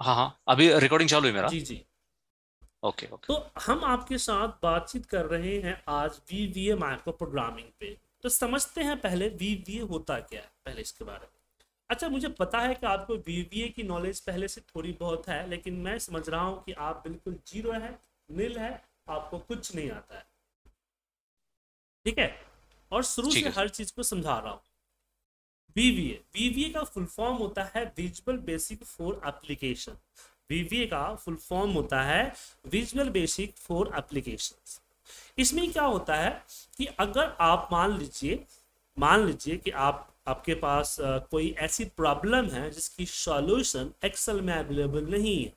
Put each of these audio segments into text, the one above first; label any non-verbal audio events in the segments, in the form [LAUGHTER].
हाँ हाँ। अभी रिकॉर्डिंग चालू है मेरा। जी जी। ओके ओके तो हम आपके साथ बातचीत कर रहे हैं आज वीवीए माइक्रो प्रोग्रामिंग पे। तो समझते हैं पहले वीवीए होता क्या है पहले इसके बारे में। अच्छा मुझे पता है कि आपको वीवीए की नॉलेज पहले से थोड़ी बहुत है लेकिन मैं समझ रहा हूँ कि आप बिल्कुल ज़ीरो है नील है आपको कुछ नहीं आता है। ठीक है? और शुरू से हर चीज़ को समझा रहा हूँ। वीवीए वीवीए का फुल फॉर्म होता है Visual Basic for application VVA का फुल फॉर्म होता है विजुअल बेसिक फॉर एप्लीकेशन इसमें क्या होता है कि अगर आप मान लीजिए मान लीजिए कि आप, आपके पास कोई ऐसी प्रॉब्लम है जिसकी सॉल्यूशन एक्सेल में अवेलेबल नहीं है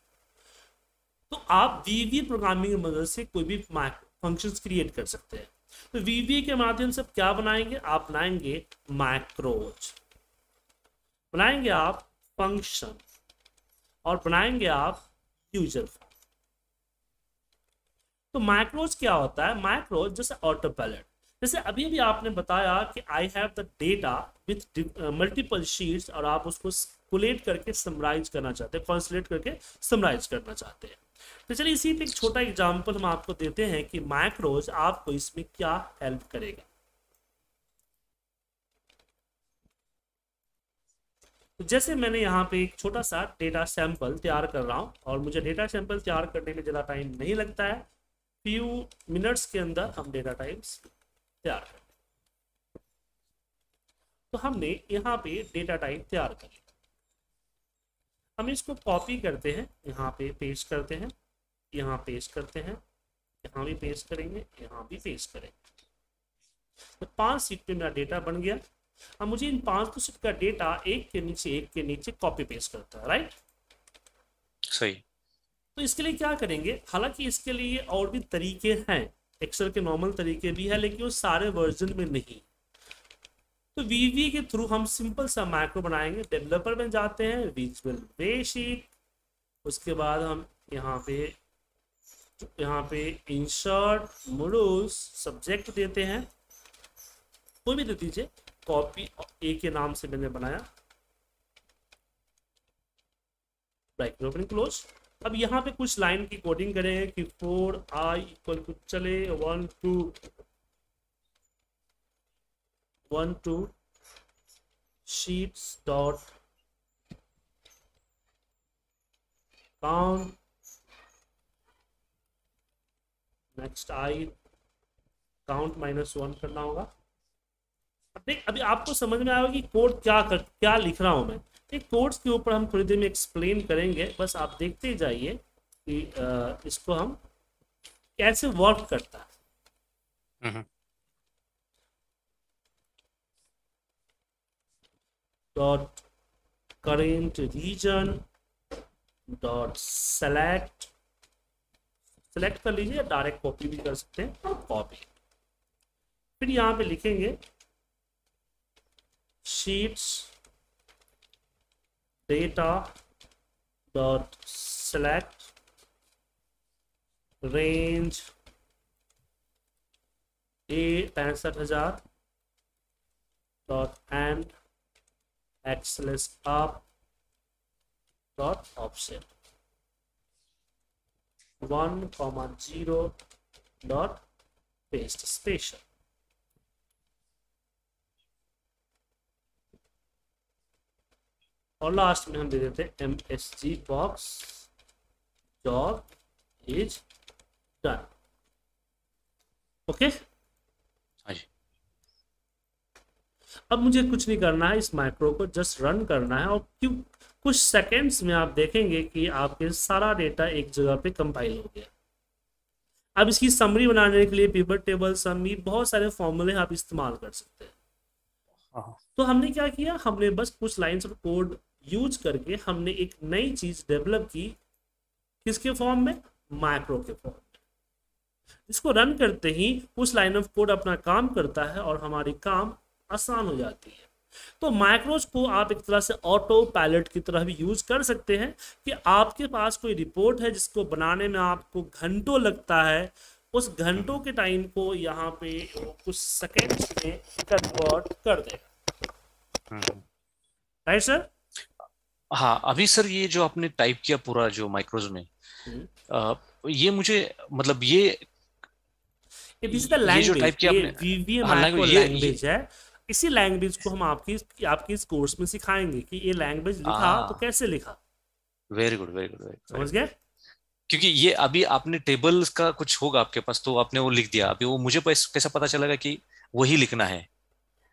तो आप वीवी प्रोग्रामिंग की मदद से कोई भी फ़ंक्शंस क्रिएट कर सकते हैं। तो वीवी के माध्यम से आप क्या बनाएँगे? आप बनाएँगे मैक्रोज बनाएँगे आप फ़ंक्शन और बनाएँगे आप यूज़र तो माइक्रोज क्या होता है? माइक्रोज जैसे ऑटो पैलेट जैसे अभी अभी आपने बताया कि I have the data with multiple sheets और आप उसको कोलेट करके समराइज करना चाहते हैं ट्रांसलेट करके समराइज करना चाहते हैं। तो चलिए इसी पे एक छोटा एग्जांपल हम आपको देते हैं कि माइक्रोज आपको इसमें क्या हेल्प करेगा। तो जैसे मैंने यहाँ पे एक छोटा सा डेटा सैंपल तैयार कर रहा हूँ और मुझे डेटा सैंपल तैयार करने में ज़्यादा टाइम नहीं लगता है। फ्यू मिनट्स के अंदर हम डेटा टाइप्स तैयार कर तो हमने यहाँ पे डेटा टाइप तैयार कर लिया। हम इसको कॉपी करते हैं। यहाँ पे पेस्ट करते हैं। यहाँ पेस्ट करते हैं। यहाँ भी पेस्ट करेंगे। यहाँ भी पेस्ट करेंगे। तो पाँच सीट पे मेरा डेटा बन गया। अब मुझे इन पाँच तो सीट का डेटा एक के नीचे एक के नीचे कॉपी पेस्ट करता है राइट सही। तो इसके लिए क्या करेंगे? हालाँकि इसके लिए और भी तरीके हैं। एक्सेल के नॉर्मल तरीके भी है लेकिन वो सारे वर्जन में नहीं। तो वीवी के थ्रू हम सिंपल सा मैक्रो बनाएँगे। डेवलपर में जाते हैं विजुअल बेसिक उसके बाद हम यहाँ पे यहाँ पे इंसर्ट मॉड्यूल्स सब्जेक्ट देते हैं। कोई भी दे दीजिए। कॉपी ए के नाम से मैंने बनाया। ब्रैकेट ओपन क्लोज अब यहाँ पे कुछ लाइन की कोडिंग करेंगे कि फोर आई इक्वल टू चले one two one two sheets dot count next I count minus one करना होगा। देख अभी आपको समझ में आएगा कि कोड क्या कर क्या लिख रहा हूँ मैं। एक कोड्स के ऊपर हम थोड़ी देर में एक्सप्लेन करेंगे। बस आप देखते ही जाइए कि अ, इसको हम कैसे वर्क करता है। dot current region dot select select कर लीजिए डायरेक्ट कॉपी भी कर सकते हैं। कॉपी फिर यहाँ पे लिखेंगे sheets data dot select range a hazard dot and access up dot option 1 comma 0 dot paste special. और लास्ट में हम दे देते हैं M S G box job is done okay हाँ अब मुझे कुछ नहीं करना है इस माइक्रो को जस्ट रन करना है और क्यों? कुछ सेकेंड्स में आप देखेंगे कि आपके सारा डेटा एक जगह पे कंपाइल हो गया। अब इसकी समरी बनाने के लिए पिवट टेबल समी बहुत सारे फॉर्मूले आप इस्तेमाल कर सकते हैं। हाँ। तो हमने क्या किया? हमने बस कुछ लाइंस ऑफ़ कोड यूज़ करके हमने एक नई चीज़ डेवलप की किसके फॉर्म में? माइक्रो के फॉर्म में। इसको रन करते ही उस लाइन ऑफ़ कोड अपना काम करता है और हमारी काम आसान हो जाती है। तो माइक्रोज को आप एक तरह से ऑटो पायलट की तरह भी यूज़ कर सकते हैं कि आपके पास कोई रिपोर्ट है जिसको बनाने में आपको घंटों लगता है उस घंटों के टाइम को यहाँ पे कुछ सेकेंड्स में कन्वर्ट कर देगा। हम्म। राइट सर हाँ अभी सर ये जो आपने टाइप किया पूरा जो माइक्रोज में हम्म। अ, ये मुझे मतलब ये लैंग्वेज हाँ है। इसी लैंग्वेज को हम आपकी आपके इस कोर्स में सिखाएँगे कि ये लैंग्वेज लिखा तो कैसे लिखा? वेरी गुड वेरी गुड समझ गए? क्योंकि ये अभी आपने टेबल्स का कुछ होगा आपके पास तो आपने वो लिख दिया। अभी वो मुझे कैसा पता चलेगा कि वही लिखना है?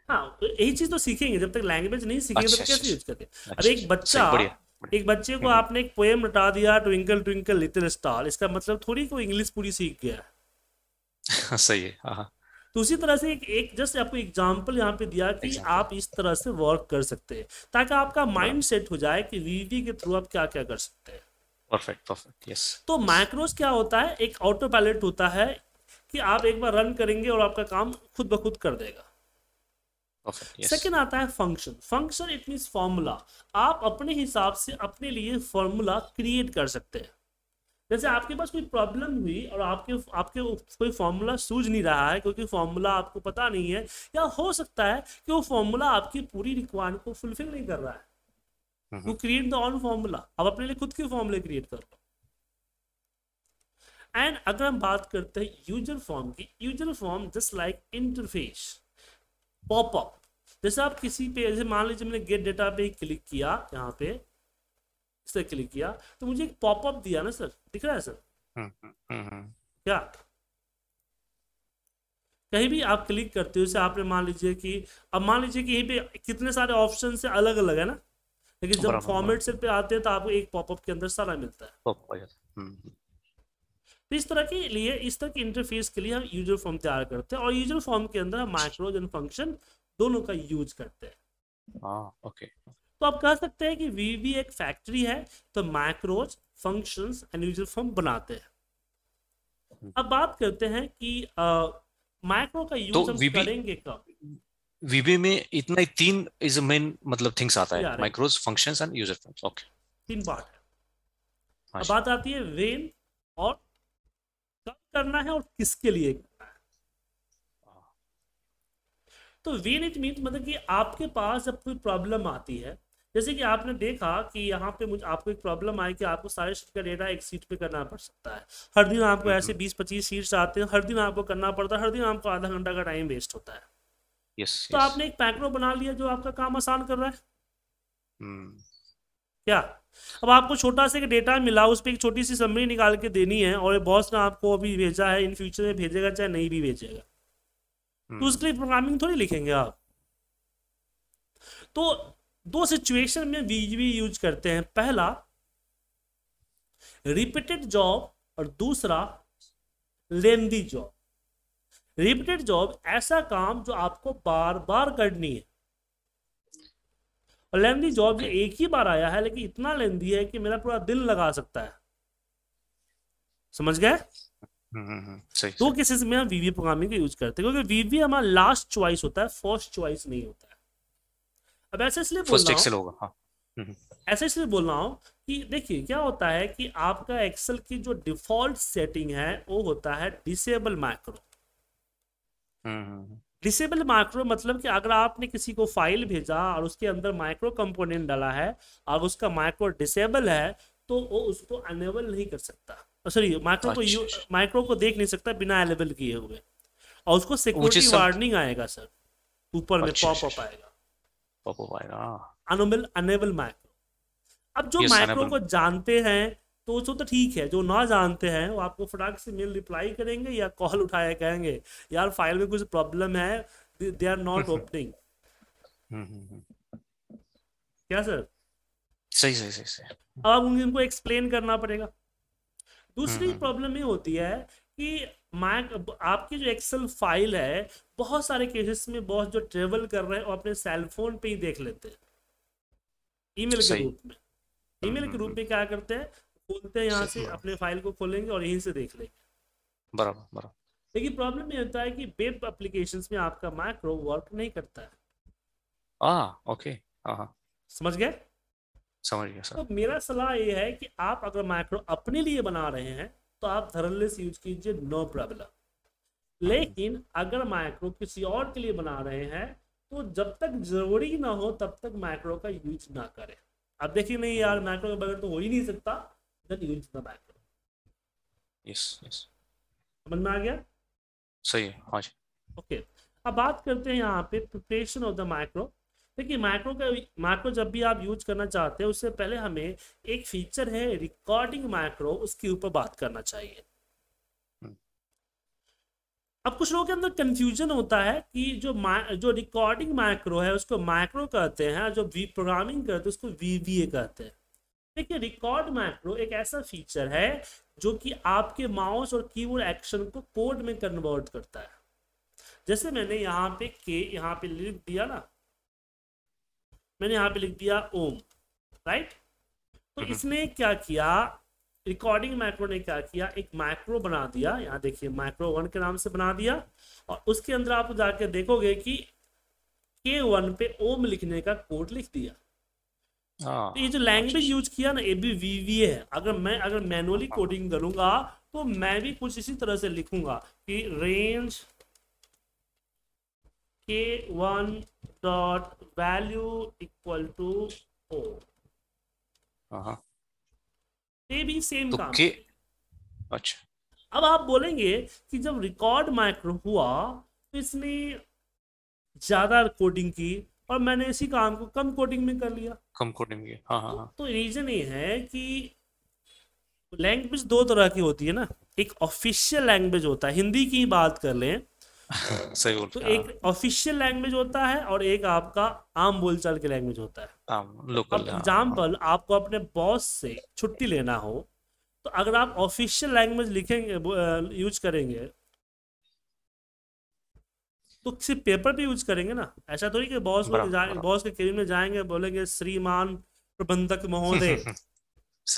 हाँ तो यही चीज़ तो सीखेंगे जब तक लैंग्वेज नहीं सीखेंगे अच्छा तब कैसे यूज़ करते अच्छा एक अच्छा, बच्चा एक बच्चे को हम्म, आपने एक पोएम रटा दिया ट्विंकल ट्विंकल लिटिल स्टार इसका मतलब थोड़ी कोई इंग्लिश पूरी सीख गया है। हम्म, सही है हाँ हाँ। तो उसी तरह से एक, एक जस्ट आपको एग्जांपल यहाँ पे दिया कि एग्ज़ाम्पल आप इस तरह से वर्क कर सकते हैं ताकि आपका माइंड सेट हो जाए कि वीवी के थ्रू आप क्या क्या कर सकते हैं। परफेक्ट परफेक्ट यस तो मैक्रोस क्या होता है? एक ऑटो पायलट होता है कि आप एक बार रन करेंगे और आपका काम खुद ब खुद कर देगा। सेकेंड आता है function function it mean formula आप अपने हिसाब से अपने लिए फॉर्मूला क्रिएट कर सकते हैं। जैसे आपके पास कोई प्रॉब्लम हुई और आपके आपके कोई फॉर्मूला सूझ नहीं रहा है क्योंकि फॉर्मूला आपको पता नहीं है या हो सकता है कि वो फॉर्मूला आपकी पूरी रिक्वायरमेंट को फुलफिल नहीं कर रहा है। वो क्रिएट द ऑन फॉर्मूला आप अपने लिए खुद के फॉर्मूले क्रिएट कर। लो एंड अगर हम बात करते हैं यूज़र फॉर्म की user form just like interface popup जैसे आप किसी पे जैसे मान लीजिए मैंने गेट डेटा पे क्लिक किया यहाँ पे इस तरह क्लिक किया तो मुझे एक पॉपअप दिया ना सर दिख रहा है सर? हम्म, हम्म, हम्म, क्या? कहीं भी आप क्लिक करते हो जैसे आपने मान लीजिए कि अब मान लीजिए कि यहीं पे कितने सारे ऑप्शन से अलग अलग है ना? लेकिन जब फॉर्मेट सेल पे आते हैं तो आपको एक पॉपअप के अंदर सारा मिलता है। तो इस तरह के लिए इस तरह के इंटरफेस के लिए हम यूज़र फॉर्म तैयार करते हैं और यूज़र फॉर्म के अंदर हम माइक्रोज एंड फ़ंक्शन दोनों का यूज़ करते हैं। हाँ ओके तो आप कह सकते हैं कि वी भी एक फैक्ट्री है तो macros functions and user form बनाते हैं। हम्म, अब बात करते हैं कि माइक्रो का यूज़ तो हम वीबी करेंगे कब? वीबी में इतना ही तीन इज़ मेन मतलब थिंग्स आता है यार macros functions and user functions okay तीन पार्ट है। हाँ अब बात आती है वेन और करना है और किसके लिए करना है? हाँ, तो वेन इट मीन मतलब कि आपके पास जब कोई प्रॉब्लम आती है जैसे कि आपने देखा कि यहाँ पे मुझे आपको एक प्रॉब्लम आई कि आपको सारे शीट का डेटा एक सीट पे करना पड़ सकता है। हर दिन आपको हम्म, ऐसे बीस पच्चीस सीट्स आते हैं हर दिन आपको करना पड़ता है हर दिन आपको आधा घंटा का टाइम वेस्ट होता है। यस तो यस। आपने एक पैक्रो बना लिया जो आपका काम आसान कर रहा है? हम्म, क्या? अब आपको छोटा सा एक डेटा मिला उस पर एक छोटी सी समरी निकाल के देनी है और बॉस ने आपको अभी भेजा है इन फ्यूचर में भेजेगा चाहे नहीं भी भेजेगा। तो हम्म, उसके लिए प्रोग्रामिंग थोड़ी लिखेंगे आप। तो दो सिचुएशन में वीवी यूज़ करते हैं। पहला रिपीटेड जॉब और दूसरा लेंदी जॉब रिपीटेड जॉब ऐसा काम जो आपको बार बार करनी है। और लेंदी जॉब ओके एक ही बार आया है लेकिन इतना लेंदी है कि मेरा पूरा दिन लगा सकता है। समझ गए? हम्म, हम्म, हम्म, सही केसेस में हम वीवी प्रोग्रामिंग का यूज़ करते हैं क्योंकि वीवी हमारा लास्ट चॉइस होता है फ़र्स्ट चॉइस नहीं होता है। अब ऐसे इसलिए बोल रहा हूँ होगा हाँ। ऐसे इसलिए बोल रहा हूँ कि देखिए क्या होता है कि आपका एक्सेल की जो डिफ़ॉल्ट सेटिंग है वो होता है डिसेबल हम्म, डिसेबल मैक्रो मतलब कि अगर आपने किसी को फ़ाइल भेजा और उसके अंदर माइक्रो कंपोनेंट डाला है और उसका माइक्रो डिसेबल है तो वो उसको अनेबल नहीं कर सकता। सॉरी माइक्रो को अच्छा यू अच्छा। माइक्रो को देख नहीं सकता बिना अनेबल किए हुए। और उसको सिक्योरिटी वार्निंग आएगा सर ऊपर में अच्छा पॉप अच्छा अप अच्छा। आएगा। पॉप अप आएगा अनेबल अनेबल माइक्रो अब जो माइक्रो को जानते हैं तो उसको तो ठीक है जो ना जानते हैं वो आपको फटाक से मेल रिप्लाई करेंगे या कॉल उठाया कहेंगे यार फ़ाइल में कुछ प्रॉब्लम है they are not opening. Hmm, हम्म, हम्म, क्या सर? सही सही सही सही। अब आप उनको एक्सप्लेन करना पड़ेगा। हम्म, दूसरी हम्म, प्रॉब्लम ये होती है कि मैक आपकी जो एक्सेल फ़ाइल है बहुत सारे केसेस में बॉस जो ट्रेवल कर रहे हैं वो अपने सेलफोन पे ही देख लेते हैं। ईमेल के रूप में। हम्म, ईमेल के हम्म, रूप हम्म, में क्या करते हैं? खोलते हैं यहाँ से अपने फ़ाइल को खोलेंगे और यहीं से देख लेंगे। बराबर बराबर। लेकिन प्रॉब्लम ये होता है कि वेब एप्लीकेशंस में आपका मैक्रो वर्क नहीं करता है। हाँ ओके हाँ हाँ। समझ गए? समझ गया सर। तो मेरा सलाह ये है कि आप अगर मैक्रो अपने लिए बना रहे हैं तो आप थर्मलेस यूज़ कीजिए नो प्रॉब्लम लेकिन अगर माइक्रो किसी और के लिए बना रहे हैं तो जब तक ज़रूरी ना हो तब तक माइक्रो का यूज़ ना करें। अब देखिए नहीं यार माइक्रो के बगैर तो हो ही नहीं सकता। Then use the macro yes yes समझ में आ गया? सही है हाँ जी। ओके अब बात करते हैं यहाँ पे प्रिपरेशन ऑफ़ द माइक्रो देखिए माइक्रो का माइक्रो जब भी आप यूज़ करना चाहते हैं उससे पहले हमें एक फीचर है रिकॉर्डिंग माइक्रो उसके ऊपर बात करना चाहिए। अब कुछ लोगों के अंदर कंफ्यूजन होता है कि जो जो रिकॉर्डिंग माइक्रो है उसको माइक्रो कहते हैं जो वी प्रोग्रामिंग करते हैं उसको वीवीए कहते हैं। देखिए रिकॉर्ड माइक्रो एक ऐसा फीचर है जो कि आपके माउस और कीबोर्ड एक्शन को कोड में कन्वर्ट करता है। जैसे मैंने यहाँ पे के यहाँ पे लिख दिया ना। मैंने यहाँ पे लिख दिया ओम राइट तो। इसने क्या किया? रिकॉर्डिंग मैक्रो ने क्या किया? एक मैक्रो बना दिया। यहाँ देखिए मैक्रो वन के नाम से बना दिया। और उसके अंदर आप जाके देखोगे कि के वन पे ओम लिखने का कोड लिख दिया। हाँ, तो ये जो लैंग्वेज यूज़ किया ना ये भी वीवीए है। अगर मैं अगर मैनुअली कोडिंग करूँगा तो मैं भी कुछ इसी तरह से लिखूँगा कि रेंज के one dot value equal to O हाँ। ये भी सेम तो काम के अच्छा। अब आप बोलेंगे कि जब रिकॉर्ड माइक्रो हुआ तो इसने ज़्यादा कोडिंग की और मैंने इसी काम को कम कोडिंग में कर लिया। कम कोडिंग की हाँ हाँ हाँ। तो रीजन ये है कि लैंग्वेज दो तरह की होती है ना। एक ऑफिशियल लैंग्वेज होता है हिंदी की ही बात कर लें। [LAUGHS] सही बोल तो एक ऑफिशियल लैंग्वेज होता है और एक आपका आम बोलचाल की लैंग्वेज होता है। हाँ हाँ, लोकल हाँ, एग्ज़ाम्पल आपको अपने बॉस से छुट्टी लेना हो तो अगर आप ऑफिशियल लैंग्वेज लिखेंगे यूज़ करेंगे तो सिर्फ़ पेपर पे यूज़ करेंगे ना? ऐसा तो नहीं कि बॉस बराबर। बॉस के केबिन में जाएँगे बोलेंगे श्रीमान प्रबंधक महोदय [LAUGHS]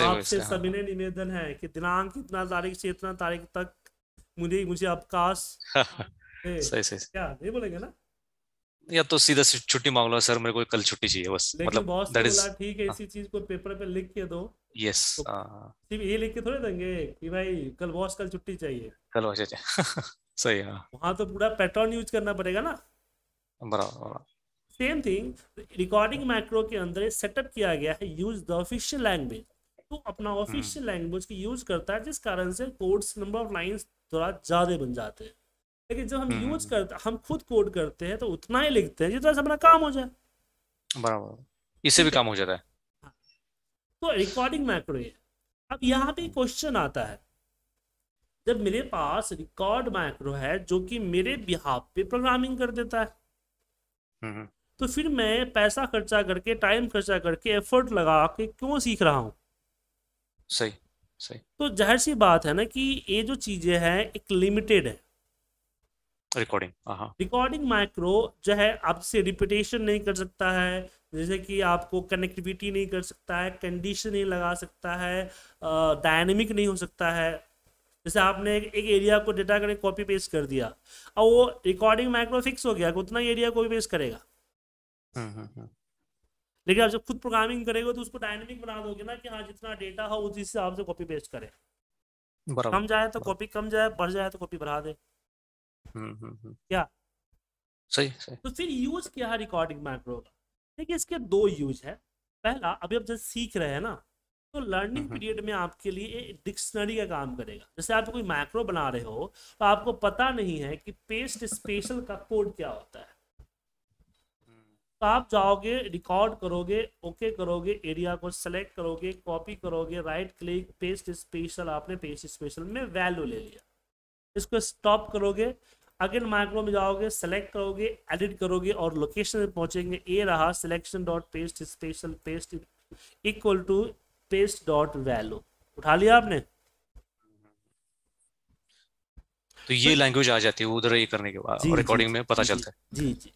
आपसे हैं, सविनय निवेदन है कि दिनांक इतना तारीख से इतना तारीख तक मुझे मुझे अवकाश [LAUGHS] हाँ, सही सही। क्या नहीं बोलेंगे ना? या तो सीधा छुट्टी मांग लो सर मेरे को कल छुट्टी चाहिए बस। मतलब बॉस दैट इज़ ठीक है इसी चीज़ को पेपर पे लिख के दो। यस तो- सिर्फ़ ये लिख के थोड़े देंगे कि भाई कल बॉस कल छुट्टी चाहिए। कल हो जाए [LAUGHS] सही है। हाँ, वहाँ तो पूरा पैटर्न यूज़ करना पड़ेगा ना। बराबर। बराबर सेम थिंग रिकॉर्डिंग मैक्रो के अंदर सेटअप किया गया है यूज़ द ऑफिशियल लैंग्वेज तो अपना ऑफिशियल लैंग्वेज की यूज़ करता है जिस कारण से कोड्स नंबर ऑफ़ लाइंस थोड़ा ज़्यादा बन जाते हैं। लेकिन जब हम हम्म, यूज़ हम्म। करते हम खुद कोड करते हैं तो उतना ही लिखते हैं जितना से अपना काम हो जाए। बराबर। इससे भी काम हो जाता है। तो रिकॉर्डिंग मैक्रो है अब यहाँ पे क्वेश्चन आता है जब मेरे पास रिकॉर्ड माइक्रो है जो कि मेरे बिहाफ पे प्रोग्रामिंग कर देता है। हम्म, तो फिर मैं पैसा खर्चा करके टाइम खर्चा करके एफर्ट लगा के क्यों सीख रहा हूँ? सही सही। तो ज़ाहिर सी बात है ना कि ये जो चीज़ें हैं एक लिमिटेड है। रिकॉर्डिंग रिकॉर्डिंग माइक्रो जो है आपसे रिपीटेशन नहीं कर सकता है। जैसे कि आपको कनेक्टिविटी नहीं कर सकता है कंडीशन नहीं लगा सकता है डायनेमिक नहीं हो सकता है। जैसे आपने एक, एक एरिया को डेटा करके कॉपी पेस्ट कर दिया और वो रिकॉर्डिंग माइक्रो फिक्स हो गया उतना ही एरिया कॉपी पेस्ट करेगा। हम्म, हम्म, हम्म, लेकिन आप जब खुद प्रोग्रामिंग करेगा तो उसको डायनेमिक बना दोगे ना कि हाँ जितना डेटा हो उस हिसाब से कॉपी पेस्ट करे। कम जाए तो कॉपी कम जाए बढ़ जाए तो कॉपी बढ़ा दे। हम्म, हम्म, हम्म, क्या? सही सही। तो फिर यूज़ क्या है रिकॉर्डिंग मैक्रो का? देखिए इसके दो यूज़ है। पहला अभी आप जब सीख रहे हैं ना तो लर्निंग हम्म। पीरियड में आपके लिए डिक्शनरी का काम करेगा। जैसे आप कोई मैक्रो बना रहे हो तो आपको पता नहीं है कि पेस्ट स्पेशल का कोड क्या होता है। तो आप जाओगे रिकॉर्ड करोगे ओके करोगे एरिया को सेलेक्ट करोगे कॉपी करोगे राइट क्लिक पेस्ट स्पेशल आपने पेस्ट स्पेशल में वैल्यू ले लिया। इसको स्टॉप करोगे अगेन माइक्रो में जाओगे सेलेक्ट करोगे एडिट करोगे और लोकेशन में पहुँचेंगे। ये रहा selection dot paste special paste equal to paste dot value उठा लिया आपने? तो ये लैंग्वेज आ जाती है उधर ये करने के बाद रिकॉर्डिंग में पता जी, चलता है। जी जी।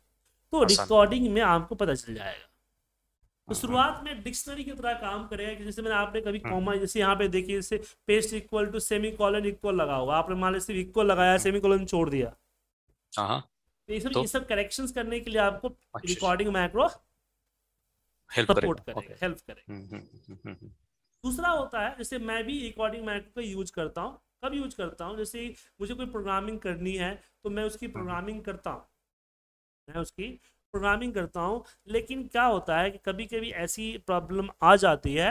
तो रिकॉर्डिंग में आपको पता चल जाएगा। तो हाँ, शुरुआत में डिक्शनरी की तरह काम करेगा कि जैसे मैंने आपने कभी। कॉमा जैसे यहाँ पे देखिए जैसे paste equal to semicolon equal लगा हुआ आपने मान लीजिए इक्वल लगाया सेमी कॉलन छोड़ दिया। हाँ हाँ। तो ये सब तो? ये सब करेक्शंस करने के लिए आपको रिकॉर्डिंग मैक्रो हेल्प सपोर्ट करेगा। हेल्प करेगा। हम्म, हम्म, हम्म, हम्म, हम्म, दूसरा होता है जैसे मैं भी रिकॉर्डिंग मैट का यूज़ करता हूँ कब यूज़ करता हूँ जैसे मुझे कोई प्रोग्रामिंग करनी है तो मैं उसकी प्रोग्रामिंग करता हूँ। मैं उसकी प्रोग्रामिंग करता हूँ लेकिन क्या होता है कि कभी कभी ऐसी प्रॉब्लम आ जाती है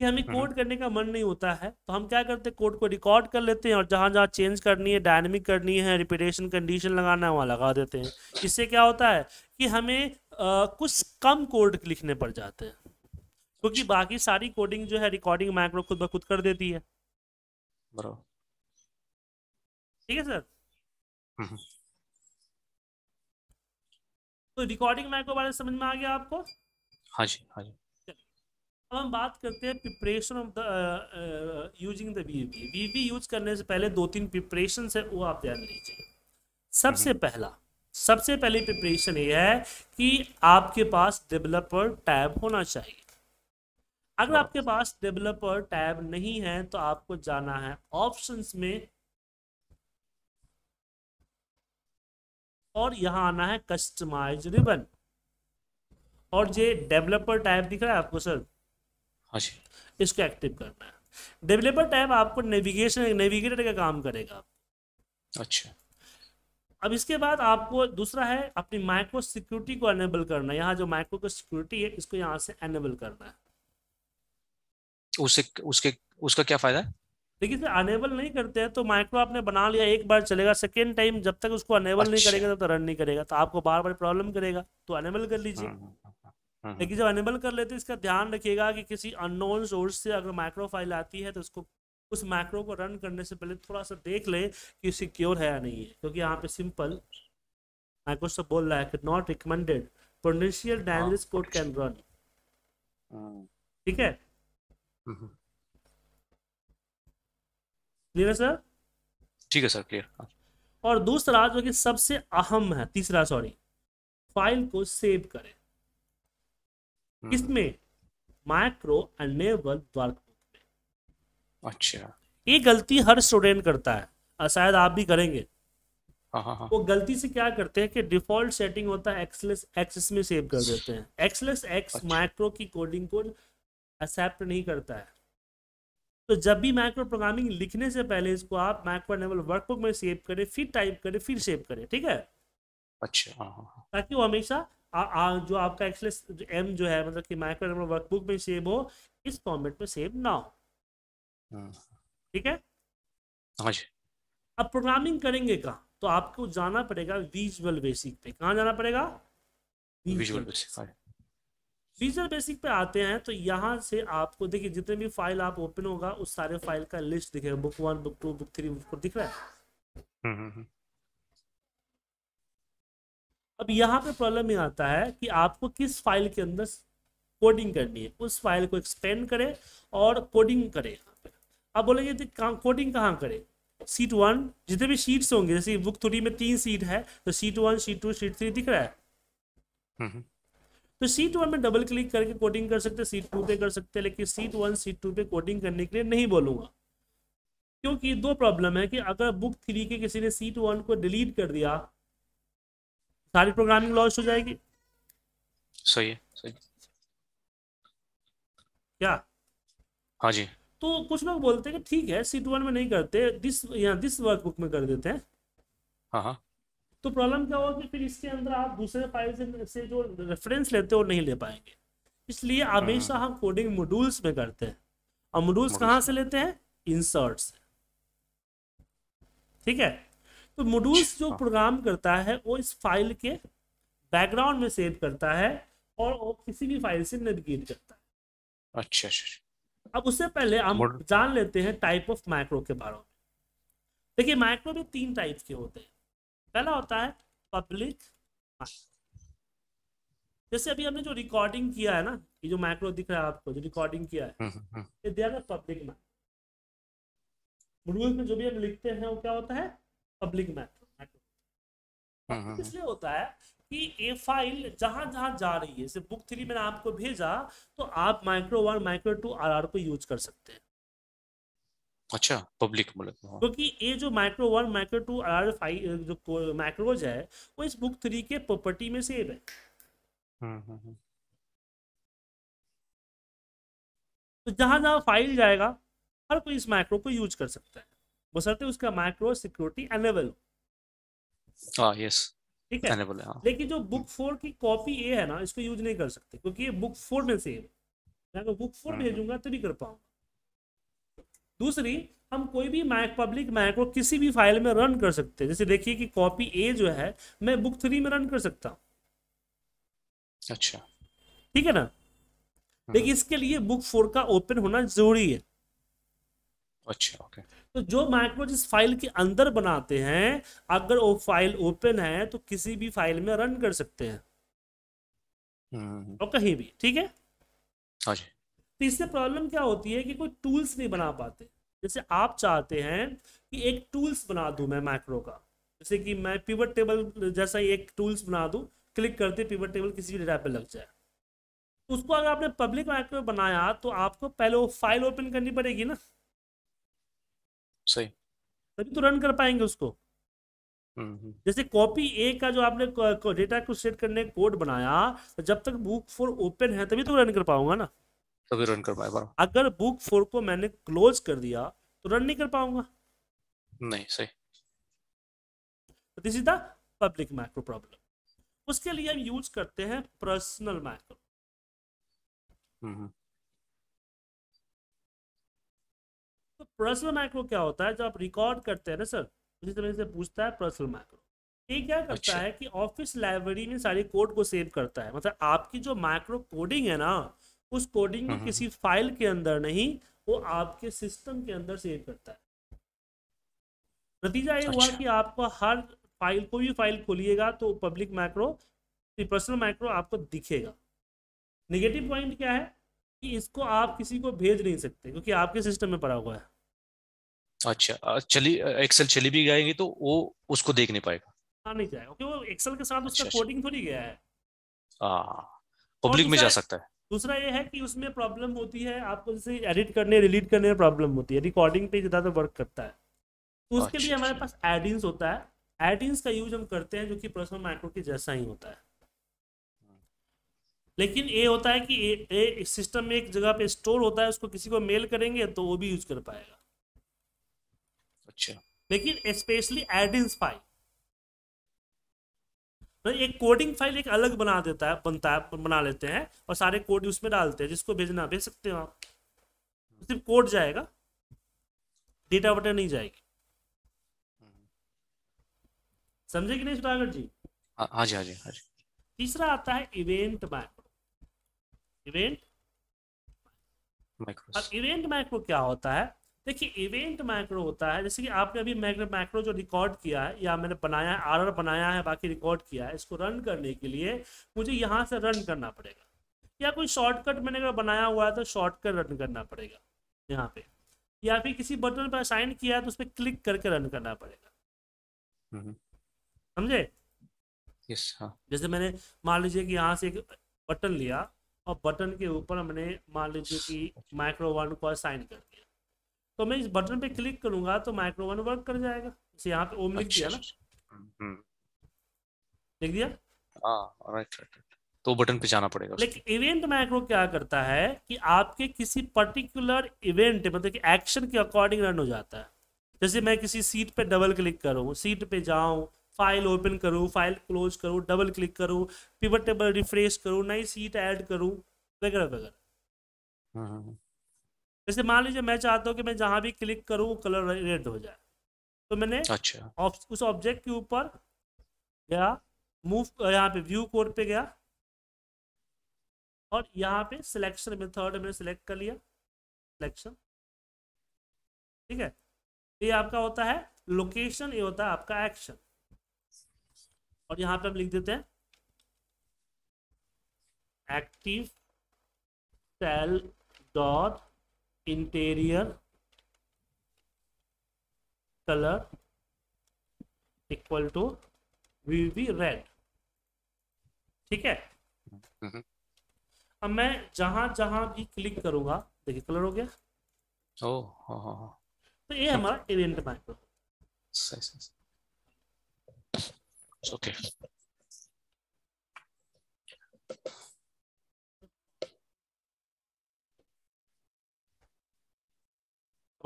कि हमें हम्म, कोड करने का मन नहीं होता है तो हम क्या करते हैं? कोड को रिकॉर्ड कर लेते हैं और जहाँ जहाँ चेंज करनी है डायनेमिक करनी है रिपीटेशन कंडीशन लगाना है वहाँ लगा देते हैं। इससे क्या होता है कि हमें आ, कुछ कम कोड लिखने पड़ जाते हैं क्योंकि तो बाकी सारी कोडिंग जो है रिकॉर्डिंग माइक्रो खुद ब खुद कर देती है। ठीक है सर हम्म, तो रिकॉर्डिंग माइक्रो बारे समझ में आ गया आपको? हाँ जी हाँ जी। अब हम बात करते हैं preparation of the using the VV VV use करने से पहले दो तीन प्रिपरेशन है वो आप ध्यान दीजिए। सबसे पहला सबसे पहली प्रिपरेशन ये है कि आपके पास डेवलपर टैब होना चाहिए। अगर आपके पास डेवलपर टैब नहीं है तो आपको जाना है ऑप्शंस में और यहाँ आना है कस्टमाइज रिबन और ये डेवलपर टैब दिख रहा है आपको सर? हाँ जी। इसको एक्टिव करना है। डेवलपर टैब आपको नेविगेशन नेविगेटर का काम करेगा। अच्छा। अब इसके बाद आपको दूसरा है अपनी माइक्रो सिक्योरिटी को अनेबल करना। है यहाँ जो माइक्रो की सिक्योरिटी है इसको यहाँ से अनेबल करना है। उससे उसके उसका क्या फ़ायदा है? देखिए सर अनेबल नहीं करते हैं तो माइक्रो आपने बना लिया एक बार चलेगा सेकेंड टाइम जब तक उसको अनेबल अच्छा। नहीं। करेगा तब तक रन नहीं करेगा। तो आपको बार बार प्रॉब्लम करेगा तो अनेबल कर लीजिए। हम्म, हम्म, हम्म, हम्म, लेकिन जब अनेबल कर लेते हैं इसका ध्यान रखिएगा कि किसी अननोन सोर्स से अगर माइक्रो फ़ाइल आती है तो उसको उस माइक्रो को रन करने से पहले थोड़ा सा देख ले कि सिक्योर है या नहीं है। क्योंकि यहाँ पे सिंपल माइक्रोसॉफ्ट बोल रहा है कि not recommended potential damage code can run hmm, ठीक है? हम्म, क्लियर है सर ठीक है सर क्लियर और दूसरा जो कि सबसे अहम है तीसरा सॉरी फ़ाइल को सेव करें। किसमें माइक्रो अनेबल वर्कबुक में अच्छा। ये गलती हर स्टूडेंट करता है और शायद आप भी करेंगे। हाँ हाँ हाँ। वो गलती से क्या करते हैं कि डिफ़ॉल्ट सेटिंग होता है एक्सलेस एक्स में सेव कर देते हैं। एक्सलेस एक्स अच्छा। माइक्रो की कोडिंग को एक्सेप्ट नहीं करता है। तो जब भी माइक्रो प्रोग्रामिंग लिखने से पहले इसको आप माइक्रो अनेबल वर्कबुक में सेव करें फिर टाइप करें फिर सेव करें ठीक है? अच्छा ताकि वो हमेशा आ, आ, जो आपका एक्सलेस एम जो है मतलब कि माइक्रो अनेबल वर्कबुक में सेव हो इस फॉर्मेट में सेव ना हो। हम्म, ठीक है? हाँ अब प्रोग्रामिंग करेंगे कहाँ? तो आपको जाना पड़ेगा विजुअल बेसिक पे। कहाँ जाना पड़ेगा? विजुअल बेसिक हाँ। विजुअल बेसिक पे आते हैं तो यहाँ से आपको देखिए जितने भी फ़ाइल आप ओपन होगा उस सारे फ़ाइल का लिस्ट दिखेगा। Book one book two book three book four दिख रहा है? हम्म, हम्म, हम्म, अब यहाँ पे प्रॉब्लम ये आता है कि आपको किस फ़ाइल के अंदर कोडिंग करनी है। उस फ़ाइल को एक्सपेंड करें और कोडिंग करें यहाँ पे। अब बोलेंगे कोडिंग कहाँ करें? सीट वन जितने भी सीट्स होंगे जैसे बुक थ्री में तीन सीट है तो sheet one sheet two sheet three दिख रहा है? तो सीट वन में डबल क्लिक करके कोडिंग कर सकते हैं सीट टू पे कर सकते हैं लेकिन सीट वन सीट टू पे कोडिंग करने के लिए नहीं बोलूँगा। क्योंकि दो प्रॉब्लम है कि अगर बुक थ्री के किसी ने सीट वन को डिलीट कर दिया सारी प्रोग्रामिंग लॉस हो जाएगी। सही है सही क्या? हाँ जी। तो कुछ लोग बोलते हैं कि ठीक है सीट वन में नहीं करते दिस यहाँ दिस वर्कबुक में कर देते हैं। हाँ हाँ। तो प्रॉब्लम क्या होगा कि फिर इसके अंदर आप दूसरे फ़ाइल से, से जो रेफरेंस लेते हो नहीं ले पाएँगे। इसलिए हमेशा हम कोडिंग मॉड्यूल्स में करते हैं। और मॉड्यूल्स कहाँ से लेते हैं? इंसर्ट से। ठीक है? तो मॉड्यूल्स जो। प्रोग्राम करता है वो इस फ़ाइल के बैकग्राउंड में सेव करता है और वो किसी भी फ़ाइल से नेविगेट करता है। अच्छा अच्छा अच्छा, अब उससे पहले हम जान लेते हैं टाइप ऑफ़ माइक्रो के बारे में। देखिए माइक्रो भी तीन टाइप के होते हैं। पहला होता है पब्लिक जैसे अभी हमने जो रिकॉर्डिंग किया है ना ये जो माइक्रो दिख रहा है आपको जो रिकॉर्डिंग किया है हम्म, हम्म, हम्म, ये दिया पब्लिक में जो भी हम लिखते हैं वो क्या होता है? पब्लिक मैक्रो हम्म, हम्म, इसलिए होता है कि ये फ़ाइल जहाँ जहाँ जा रही है जैसे बुक थ्री मैंने आपको भेजा तो आप macro one macro two or or को यूज़ कर सकते हैं। अच्छा पब्लिक मतलब हाँ, क्योंकि ये जो macro one macro two or five जो माइक्रोज है वो इस बुक थ्री के प्रॉपर्टी में सेव है। तो जहाँ जहाँ फ़ाइल जाएगा हर कोई इस माइक्रो को यूज़ कर सकता है। बशर्ते उसका माइक्रो सिक्योरिटी अनेबल हो हाँ यस ठीक है? मैंने बोला हाँ। लेकिन जो बुक फोर की कॉपी ए है ना इसको यूज़ नहीं कर सकते क्योंकि ये बुक फोर में से है। मैं बुक फोर हम्म। भेजूँगा तो नहीं कर पाऊँगा। दूसरी हम कोई भी मैक पब्लिक मैक को किसी भी फ़ाइल में रन कर सकते हैं। जैसे देखिए कि कॉपी ए जो है मैं बुक थ्री में रन कर सकता हूँ। अच्छा। ठीक है ना? लेकिन इसके लिए बुक फोर का ओपन होना ज़रूरी है। अच्छा। ओके तो जो मैक्रो जिस फ़ाइल के अंदर बनाते हैं अगर वो फ़ाइल ओपन है तो किसी भी फ़ाइल में रन कर सकते हैं। हम्म। और कहीं भी ठीक है? हाँ तो इससे प्रॉब्लम क्या होती है कि कोई टूल्स नहीं बना पाते। जैसे आप चाहते हैं कि एक टूल्स बना दूँ मैं मैक्रो का। जैसे कि मैं पिवट टेबल जैसा ही एक टूल्स बना दूँ क्लिक करते पिवट टेबल किसी भी डेटा पे लग जाए। तो उसको अगर आपने पब्लिक मैक्रो बनाया तो आपको पहले वो फ़ाइल ओपन करनी पड़ेगी ना। सही। तभी तो रन कर पाएँगे उसको। हम्म हम्म, जैसे कॉपी ए का जो आपने डेटा को सेट करने कोड बनाया तो जब तक बुक फोर ओपन है तभी तो रन कर पाऊँगा ना। तभी रन कर पाए बार अगर बुक फोर को मैंने क्लोज कर दिया तो रन नहीं कर पाऊँगा। नहीं सही। This is the public macro problem उसके लिए हम यूज़ करते हैं पर्सनल मैक्रो पर्सनल मैक्रो क्या होता है? जब आप रिकॉर्ड करते हैं ना सर उसी तरह से पूछता है पर्सनल मैक्रो ये क्या करता अच्छा। है कि ऑफ़िस लाइब्रेरी में सारे कोड को सेव करता है। मतलब आपकी जो माइक्रो कोडिंग है ना उस कोडिंग को हम्म, किसी फ़ाइल के अंदर नहीं वो आपके सिस्टम के अंदर सेव करता है। नतीजा ये हुआ अच्छा। कि आपको हर फ़ाइल कोई भी फ़ाइल खोलिएगा तो पब्लिक माइक्रो पर्सनल माइक्रो आपको दिखेगा। नेगेटिव पॉइंट क्या है? कि इसको आप किसी को भेज नहीं सकते क्योंकि आपके सिस्टम में पड़ा हुआ है। अच्छा चली एक्सेल चली भी जाएगी तो वो उसको देख नहीं पाएगा। नहीं जाएगा क्योंकि वो एक्सेल के साथ उसका अच्छा, अच्छा। कोडिंग थोड़ी गया है। पब्लिक में जा सकता है। दूसरा ये है कि उसमें प्रॉब्लम होती है आपको जैसे एडिट करने डिलीट करने में प्रॉब्लम होती है रिकॉर्डिंग पे ज़्यादा वर्क करता है। तो उसके लिए अच्छा, हमारे अच्छा। पास एडिंस होता है। एडिंस का यूज़ हम करते हैं जो कि पर्सनल माइक्रो के जैसा ही होता है। लेकिन ये होता है कि ये, ये सिस्टम में एक जगह पे स्टोर होता है उसको किसी को मेल करेंगे तो वो भी यूज़ कर पाएगा। अच्छा लेकिन स्पेशली एडिंस फ़ाइल तो एक कोडिंग फ़ाइल एक अलग बना देता है बनता है बना लेते हैं और सारे कोड उसमें डालते हैं जिसको भेजना भेज सकते हो आप। सिर्फ़ कोड जाएगा डेटा वटा नहीं जाएगी। समझे कि नहीं सुधाकर जी? हाँ हाँ जी हाँ जी हाँ जी। तीसरा आता है इवेंट मैक्रो इवेंट माइक्रो अब इवेंट मैक्रो क्या होता है? देखिए इवेंट मैक्रो होता है जैसे कि आपने अभी मैक्रो मैक्रो जो रिकॉर्ड किया है या मैंने बनाया है आर बनाया है बाकी रिकॉर्ड किया है इसको रन करने के लिए मुझे यहाँ से रन करना पड़ेगा। या कोई शॉर्टकट मैंने अगर बनाया हुआ है तो शॉर्टकट रन करना पड़ेगा यहाँ पे। या फिर किसी बटन पर साइन किया है तो उस पर क्लिक करके रन करना पड़ेगा। हम्म। समझे? यस हाँ। जैसे मैंने मान लीजिए कि यहाँ से एक बटन लिया और बटन के ऊपर मैंने मान लीजिए कि माइक्रो वन को साइन कर दिया। तो मैं इस बटन पे क्लिक करूँगा तो माइक्रो वन वर्क कर जाएगा। जैसे यहाँ पे ओम लिख अच्छा दिया ना। अच्छा, हम्म लिख दिया? हाँ राइट राइट तो बटन पे जाना पड़ेगा लेकिन इवेंट माइक्रो क्या करता है कि आपके किसी पर्टिकुलर इवेंट मतलब कि एक्शन के अकॉर्डिंग रन हो जाता है। जैसे मैं किसी सीट पे डबल क्लिक करूँ सीट पे जाऊँ फ़ाइल ओपन करूँ फ़ाइल क्लोज करूँ डबल क्लिक करूँ पिवट टेबल रिफ्रेश करूँ नई सीट ऐड करूँ वगैरह वगैरह। हम्म, हम्म, जैसे मान लीजिए मैं चाहता हूँ कि मैं जहाँ भी क्लिक करूँ वो कलर रेड हो जाए। तो मैंने अच्छा। उस ऑब्जेक्ट के ऊपर गया मूव यहाँ पे व्यू कोड पे गया और यहाँ पे सिलेक्शन मेथड मैंने सिलेक्ट कर लिया। सिलेक्शन ठीक है? ये आपका होता है लोकेशन ये होता है आपका एक्शन और यहाँ पे हम लिख देते हैं active cell dot interior colour equal to V B red ठीक है? हम्म, अब मैं जहाँ जहाँ भी क्लिक करूँगा देखिए कलर हो गया। ओ तो ये हमारा इवेंट माइक्रो ओके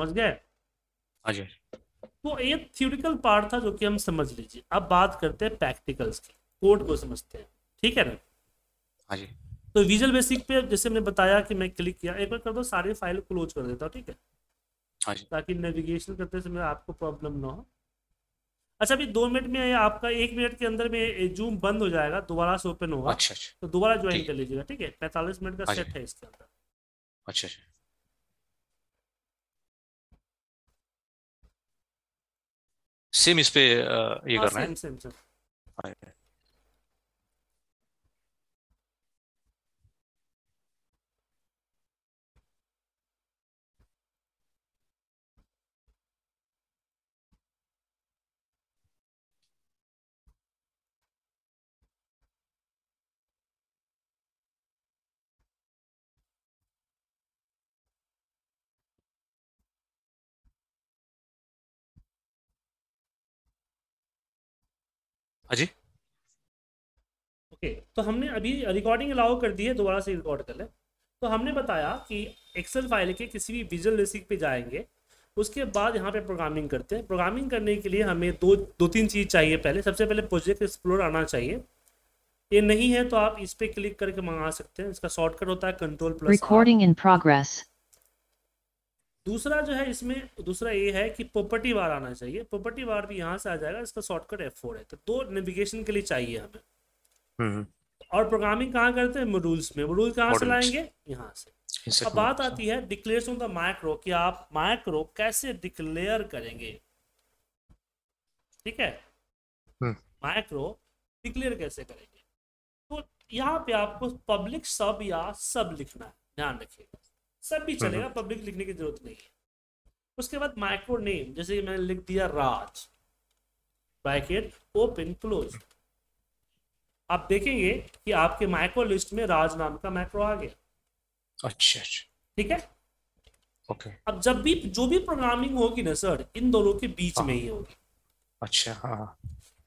समझ गए? हाँ जी। तो ये थ्योरिकल पार्ट था जो कि हम समझ लीजिए। अब बात करते हैं प्रैक्टिकल्स की कोड को समझते हैं। ठीक है ना? हाँ जी। तो विजुअल बेसिक पे जैसे मैंने बताया कि मैं क्लिक किया एक बार कर दो सारी फ़ाइल क्लोज कर देता हूँ ठीक है? हाँ जी। ताकि नेविगेशन करते समय आपको प्रॉब्लम ना हो। अच्छा अभी दो मिनट में आपका एक मिनट के अंदर में जूम बंद हो जाएगा दोबारा से ओपन होगा। अच्छा अच्छा। तो दोबारा ज्वाइन कर लीजिएगा ठीक है? पैंतालीस मिनट का सेट है इसके अंदर। अच्छा। सेम इस पे ये हाँ करना है। सेम सेम हाँ, जी। ओके तो हमने अभी रिकॉर्डिंग अलाउ कर दी है दोबारा से रिकॉर्ड कर ले। तो हमने बताया कि एक्सेल फ़ाइल के किसी भी विजुअल बेसिक पे जाएँगे उसके बाद यहाँ पे प्रोग्रामिंग करते हैं। प्रोग्रामिंग करने के लिए हमें दो दो तीन चीज़ चाहिए पहले। सबसे पहले प्रोजेक्ट एक्सप्लोर आना चाहिए। ये नहीं है तो आप इस पे क्लिक करके मंगा सकते हैं। इसका शॉर्टकट होता है control plus recording in progress. दूसरा जो है इसमें दूसरा ये है कि प्रॉपर्टी बार आना चाहिए। प्रॉपर्टी बार भी यहाँ से आ जाएगा इसका शॉर्टकट एफ़ है। तो दो नेविगेशन के लिए चाहिए हमें। हम्म हम्म, और प्रोग्रामिंग कहाँ करते हैं? मॉड्यूल्स में। मॉड्यूल कहाँ से लाएँगे? यहाँ से। अब बात आती है डिक्लेरेशन ऑफ़ द माइक्रो कि आप माइक्रो कैसे डिक्लेयर करेंगे? ठीक है? हम्म। माइक्रो डिक्लेयर कैसे करेंगे? तो यहाँ पे आपको पब्लिक सब या सब लिखना है। ध्यान रखिएगा। सब भी चलेगा पब्लिक लिखने की ज़रूरत नहीं है। उसके बाद माइक्रो नेम जैसे कि मैंने लिख दिया राज। ब्रैकेट ओपन क्लोज आप देखेंगे कि आपके माइक्रो लिस्ट में राज नाम का माइक्रो आ गया। अच्छा अच्छा। ठीक है? ओके अब जब भी जो भी प्रोग्रामिंग होगी ना सर इन दोनों के बीच में ही होगी। अच्छा हाँ। हाँ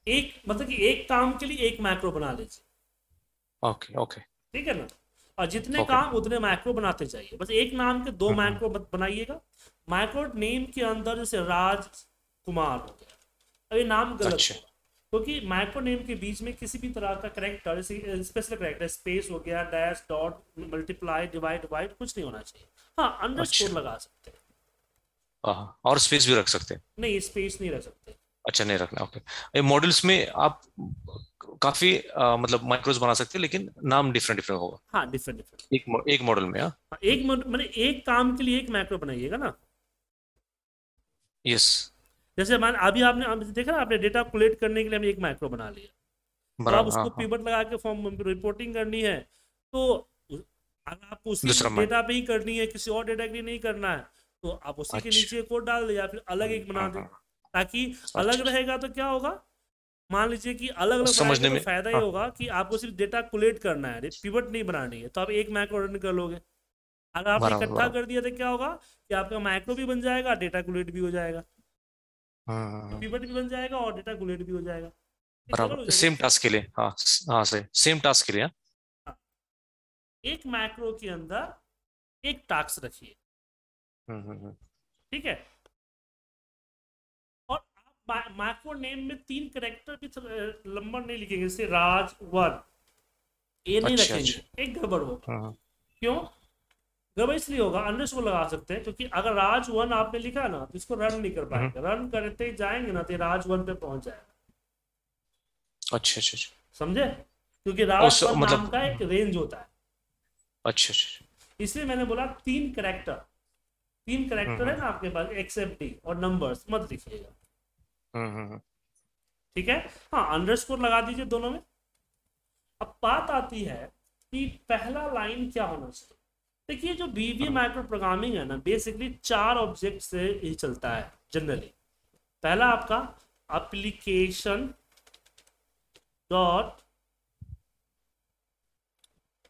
एक मतलब कि एक काम के लिए एक माइक्रो बना लीजिए। ओके ओके ठीक है ना? और जितने Okay. काम उतने मैक्रो बनाते जाइए। बस एक नाम के दो मैक्रो मत बनाइएगा। मैक्रो नेम के अंदर जैसे राज कुमार हो गया। अब ये नाम गलत अच्छा। होगा क्योंकि मैक्रो नेम के बीच में किसी भी तरह का करेक्टर स्पेशल करेक्टर स्पेस हो गया dash dot multiply divide divide कुछ नहीं होना चाहिए। हाँ अंडरस्कोर अच्छा। लगा सकते हैं। हाँ हाँ, और स्पेस भी रख सकते हैं? नहीं स्पेस नहीं रख सकते। अच्छा नहीं रखना ओके ये मॉडल्स में आप काफ़ी अ, मतलब माइक्रोस बना सकते हैं लेकिन नाम डिफरेंट डिफरेंट होगा। हाँ डिफरेंट डिफरेंट एक एक मॉडल में हाँ। हाँ, एक मो- मैंने एक काम के लिए एक मैक्रो बनाइएगा ना। यस जैसे मान अभी आपने अभी देखा ना आपने डेटा कोलेक्ट करने के लिए हमने एक मैक्रो बना लिया। तो आप उसको हाँ हाँ। पिवट लगा के फॉर्म रिपोर्टिंग करनी है। तो अगर आपको उसी डेटा पे ही करनी है किसी और डेटा के लिए नहीं करना है तो आप उसी के अच्छा। नीचे कोड डाल दे या फिर अलग एक बना हाँ, दे हाँ, ताकि अलग अच्छा। रहेगा तो क्या होगा? मान लीजिए कि अलग अलग समझने तो में- फ़ायदा ये हाँ। होगा कि आपको सिर्फ़ डेटा कोलेक्ट करना है पिवट नहीं बनानी है तो आप एक मैक्रो रन कर लोगे। अगर बराबर, इकट्ठा कर दिया तो क्या होगा कि आपका मैक्रो भी बन जाएगा डेटा कोलेक्ट भी हो जाएगा। हाँ, हाँ, हाँ, पिवट भी बन जाएगा और डेटा कोलेक्ट भी हो जाएगा। ये हो बराबर। सेम टास्क के लिए। हाँ हाँ सही। सेम टास्क के लिए हाँ। एक मैक्रो के अंदर एक टास्क रखिए। हम्म, हम्म, हम्म, ठीक है? मैक्रो नेम में तीन करेक्टर भी थोड़ा लंबा नहीं लिखेंगे जैसे राज वन। ये नहीं अच्छा, रखेंगे एक गड़बड़ होगा हाँ, हाँ, क्यों? गड़बड़ इसलिए होगा अंडर को लगा सकते हैं क्योंकि अगर राज वन आपने लिखा ना तो इसको रन नहीं कर पाएँगे। रन करते ही जाएँगे ना तो राज वन पे पहुँच जाएगा। अच्छा अच्छा अच्छा। समझे? क्योंकि राज वन मतलब- नाम का एक रेंज होता है। अच्छा अच्छा इसलिए मैंने बोला तीन करेक्टर तीन करेक्टर है ना आपके पास एक्सेप्ट और नंबर्स मत लिखिएगा। ठीक है? हाँ अंडरस्कोर लगा दीजिए दोनों में। अब बात आती है कि पहला लाइन क्या होना चाहिए? देखिए जो बीबीए माइक्रो प्रोग्रामिंग है ना बेसिकली चार ऑब्जेक्ट से ही चलता है जनरली पहला आपका एप्लीकेशन डॉट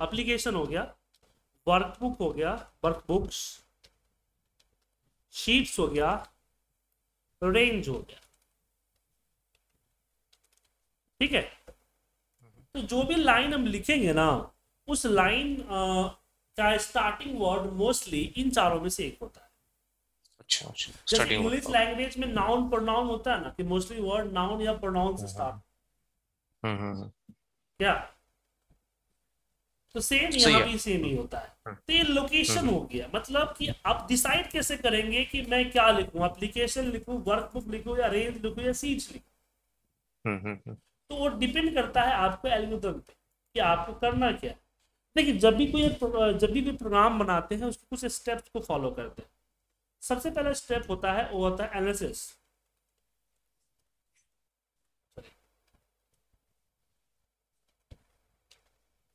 एप्लीकेशन हो गया वर्कबुक हो गया वर्कबुक्स शीट्स हो गया रेंज हो गया। ठीक है? तो जो भी लाइन हम लिखेंगे ना उस लाइन का स्टार्टिंग वर्ड मोस्टली इन चारों में से एक होता है। अच्छा अच्छा। जैसे इंग्लिश लैंग्वेज में नाउन प्रोनाउन होता है ना कि मोस्टली वर्ड नाउन या प्रोनाउन से स्टार्ट हम्म। हम्म हम्म, क्या? तो सेम यहाँ भी सेम ही होता है। तो ये लोकेशन हो गया। मतलब कि आप डिसाइड कैसे करेंगे कि मैं क्या लिखूं? एप्लीकेशन लिखूं वर्कबुक लिखूं या रेंज लिखूं या सीट्स लिखूं? हम्म, हम्म, हम्म, तो वो डिपेंड करता है आपको एल्गोरिथम पे कि आपको करना क्या है। देखिए जब भी कोई जब भी कोई प्रोग्राम बनाते हैं उसके कुछ स्टेप्स को फॉलो करते हैं। सबसे पहला स्टेप होता है वो होता है एनालिसिस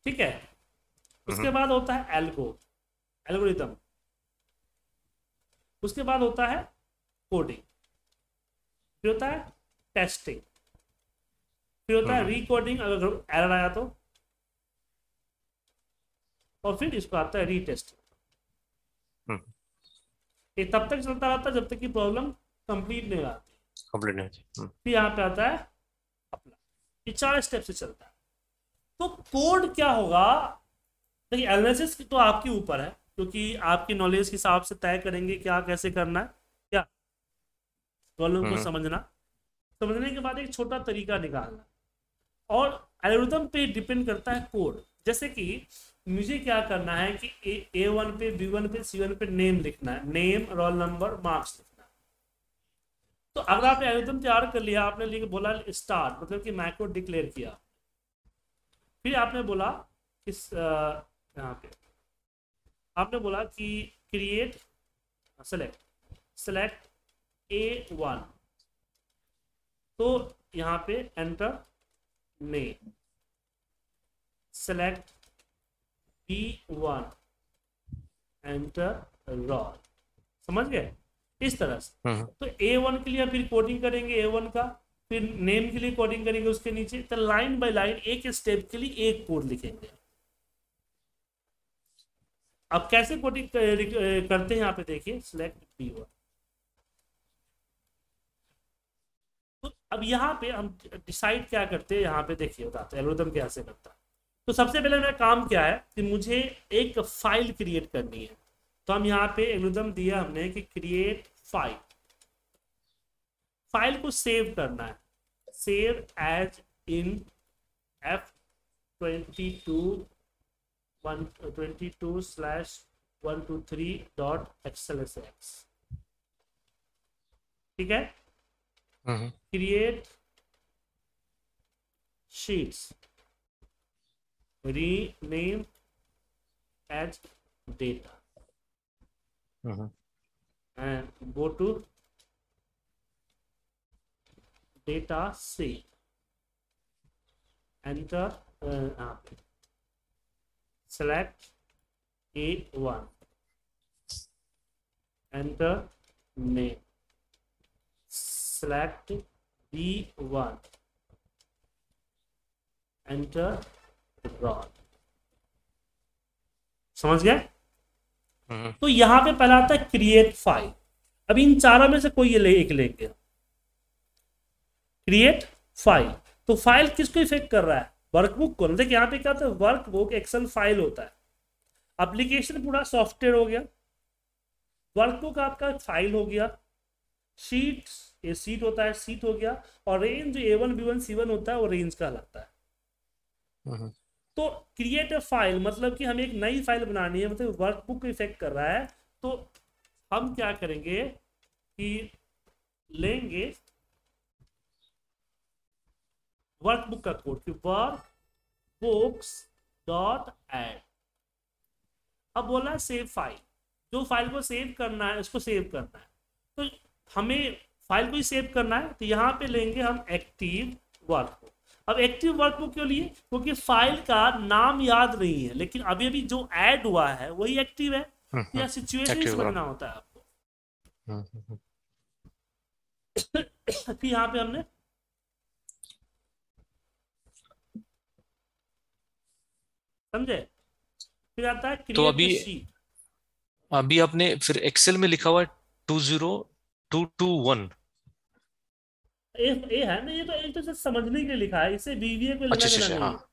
ठीक है? उसके हम्म, बाद होता है एल्गो एल्गोरिथम उसके बाद होता है कोडिंग फिर होता है टेस्टिंग फिर होता है हम्म, रिकोडिंग अगर एरर आया तो। और फिर इसको आता है रीटेस्टिंग हम्म, ये तब तक चलता रहता है जब तक कि प्रॉब्लम कंप्लीट नहीं आती कंप्लीट नहीं होती हम्म, फिर यहाँ पे आता है अपना। ये चार स्टेप से चलता है। तो कोड क्या होगा? देखिए एनालिसिस तो आपके ऊपर है क्योंकि आपकी नॉलेज के हिसाब से तय करेंगे क्या कैसे करना है क्या। प्रॉब्लम को समझना। समझने के बाद एक छोटा तरीका निकालना। और एल्गोरिथम पे डिपेंड करता है कोड जैसे कि मुझे क्या करना है कि ए वन पे बी वन पे सी वन पे नेम लिखना है. नेम रोल नंबर मार्क्स लिखना है. तो अगर आपने एल्गोरिथम तैयार कर लिया, आपने लिख बोला स्टार्ट मतलब कि मैक्रो डिक्लेयर किया. फिर आपने बोला इस यहाँ पे. आपने बोला कि create select select A one तो यहाँ पे enter select B one enter roll समझ गए? इस तरह से। हम्म, तो ए वन के लिए फिर कोडिंग करेंगे ए वन का फिर नेम के लिए कोडिंग करेंगे उसके नीचे। तो लाइन बाय लाइन एक स्टेप के लिए एक कोड लिखेंगे। अब कैसे कोडिंग करते हैं यहाँ पे देखिए सिलेक्ट बी वन तो अब यहाँ पे हम डिसाइड क्या करते हैं, यहाँ पे देखिए, बताते हैं एल्गोरिथम कैसे करता है। तो सबसे पहले मेरा काम क्या है कि मुझे एक फ़ाइल क्रिएट करनी है। तो हम यहाँ पे एल्गोरिथम दिया हमने कि क्रिएट फ़ाइल फ़ाइल को सेव करना है। Save as in F twenty two one twenty two slash one two three dot XL ठीक है? -hmm. create sheets. Rename as data. Mm -hmm. and go to data C enter uh, select A1 enter name. Select b1 enter rod समझ गए? हम्म, तो यहाँ पे पहला आता है क्रिएट फ़ाइल अब इन चारों में से कोई ये ले एक लेंगे क्रिएट फ़ाइल तो फ़ाइल किसको इफ़ेक्ट कर रहा है? वर्कबुक को। देखिए यहाँ पे क्या होता है? वर्कबुक एक्सेल फ़ाइल होता है। एप्लीकेशन पूरा सॉफ्टवेयर हो गया। वर्कबुक आपका फ़ाइल हो गया। शीट ये सीट होता है सीट हो गया और रेंज जो A one B one C one होता है वो रेंज का लगता है। हम्म, तो क्रिएट अ फ़ाइल मतलब कि हमें एक नई फ़ाइल बनानी है मतलब वर्कबुक को इफ़ेक्ट कर रहा है तो हम क्या करेंगे कि लेंगे वर्कबुक का कोड कि वर्क बुक्स डॉट एड अब बोला सेव फ़ाइल जो फ़ाइल को सेव करना है उसको सेव करना है। हमें फ़ाइल को ही सेव करना है तो यहाँ पे लेंगे हम एक्टिव वर्कबुक अब एक्टिव वर्क वर्कबुक क्यों लिए क्योंकि फ़ाइल का नाम याद नहीं है लेकिन अभी अभी जो ऐड हुआ है वही एक्टिव है हम्म, या सिचुएशन बनना होता है आपको। हम्म, हम्म, फिर यहाँ पे हमने समझे? फिर आता है तो अभी अभी आपने फिर एक्सेल में लिखा हुआ है two zero two two one A, A है ना ये तो एक तो सिर्फ़ समझने के लिए लिखा है इसे बीवीए को अच्छा लेना अच्छा देना अच्छा है।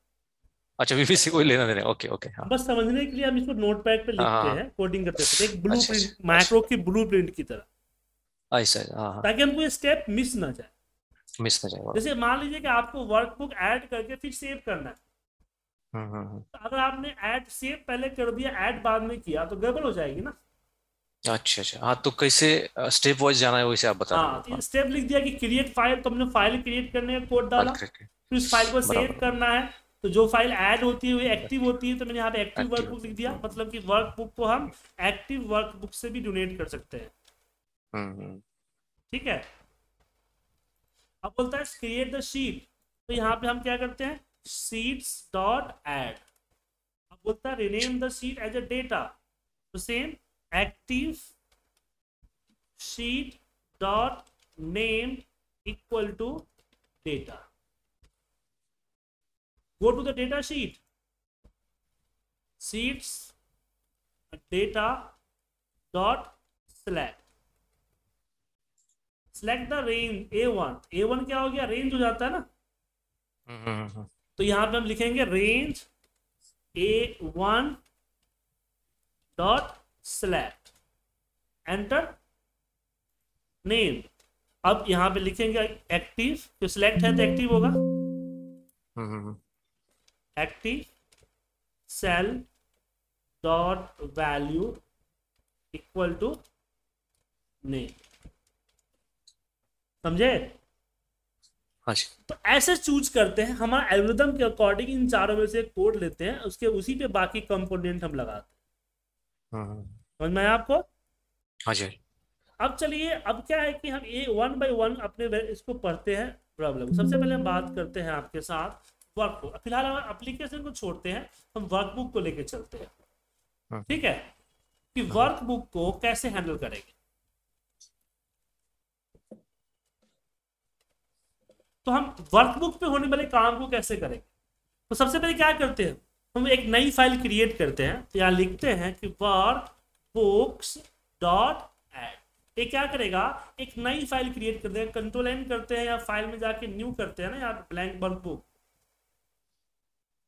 अच्छा वीपीसी कोई लेना देना ओके ओके हाँ। बस समझने के लिए हम इसको नोटपैड पे हाँ, लिखते हाँ। हैं कोडिंग करते हैं। एक ब्लू अच्छा, प्रिंट अच्छा, मैक्रो की ब्लू प्रिंट की तरह। ऐसा हाँ हाँ। ताकि हमको ये स्टेप मिस ना जाए। मिस ना जाएगा जैसे मान लीजिए कि आपको वर्कबुक ऐड करके फिर सेव करना है। तो अगर आपने ऐड सेव पहले कर दिया ऐड बाद में किया तो गड़बड़ हो जाएगी ना। अच्छा अच्छा। हाँ तो कैसे स्टेप वाइज जाना है वैसे आप बता हाँ तो स्टेप लिख दिया कि क्रिएट फ़ाइल तो हमने फ़ाइल क्रिएट करने का कोड डाला। फिर उस फ़ाइल को सेव करना है। तो जो फ़ाइल ऐड होती है वो एक्टिव होती है तो मैंने यहाँ पे एक्टिव एक्टिव वर्कबुक लिख दिया। मतलब कि वर्कबुक को हम एक्टिव वर्कबुक से भी डोनेट कर सकते हैं। हम्म हम्म। ठीक है? अब बोलता है क्रिएट द शीट तो यहाँ पे हम क्या करते हैं? शीट्स डॉट एड अब बोलता है rename the sheet as a data तो same active sheet dot name equal to data go to the data sheet. Sheets data dot select select the range a1 a1 क्या हो गया? Range हो जाता है ना? हम्म हम्म, हम्म। तो यहाँ पे हम लिखेंगे range A one dot select enter name अब यहाँ पे लिखेंगे एक्टिव तो सिलेक्ट है तो एक्टिव होगा. Active cell dot value equal to name. समझे? हाँ तो ऐसे चूज़ करते हैं हमारा एल्गोरिथम के अकॉर्डिंग इन चारों में से कोड लेते हैं उसके उसी पे बाकी कंपोनेंट हम लगाते हैं। समझ में आया आपको? हाँ जी। अब चलिए अब क्या है कि हम ये वन बाय वन अपने इसको पढ़ते हैं प्रॉब्लम। सबसे पहले हम बात करते हैं आपके साथ वर्कबुक। फ़िलहाल हम एप्लीकेशन को छोड़ते हैं हम वर्कबुक को लेके चलते हैं। हाँ। ठीक है? कि वर्कबुक को कैसे हैंडल करेंगे? तो हम वर्कबुक पे होने वाले काम को कैसे करेंगे? तो सबसे पहले क्या करते हैं? हम एक नई फ़ाइल क्रिएट करते हैं तो यहाँ लिखते हैं कि वर्क बुक्स डॉट एड ये क्या करेगा? एक नई फ़ाइल क्रिएट करते हैं कंट्रोल एन करते हैं या फ़ाइल में जाके न्यू करते हैं ना या ब्लैंक वर्क बुक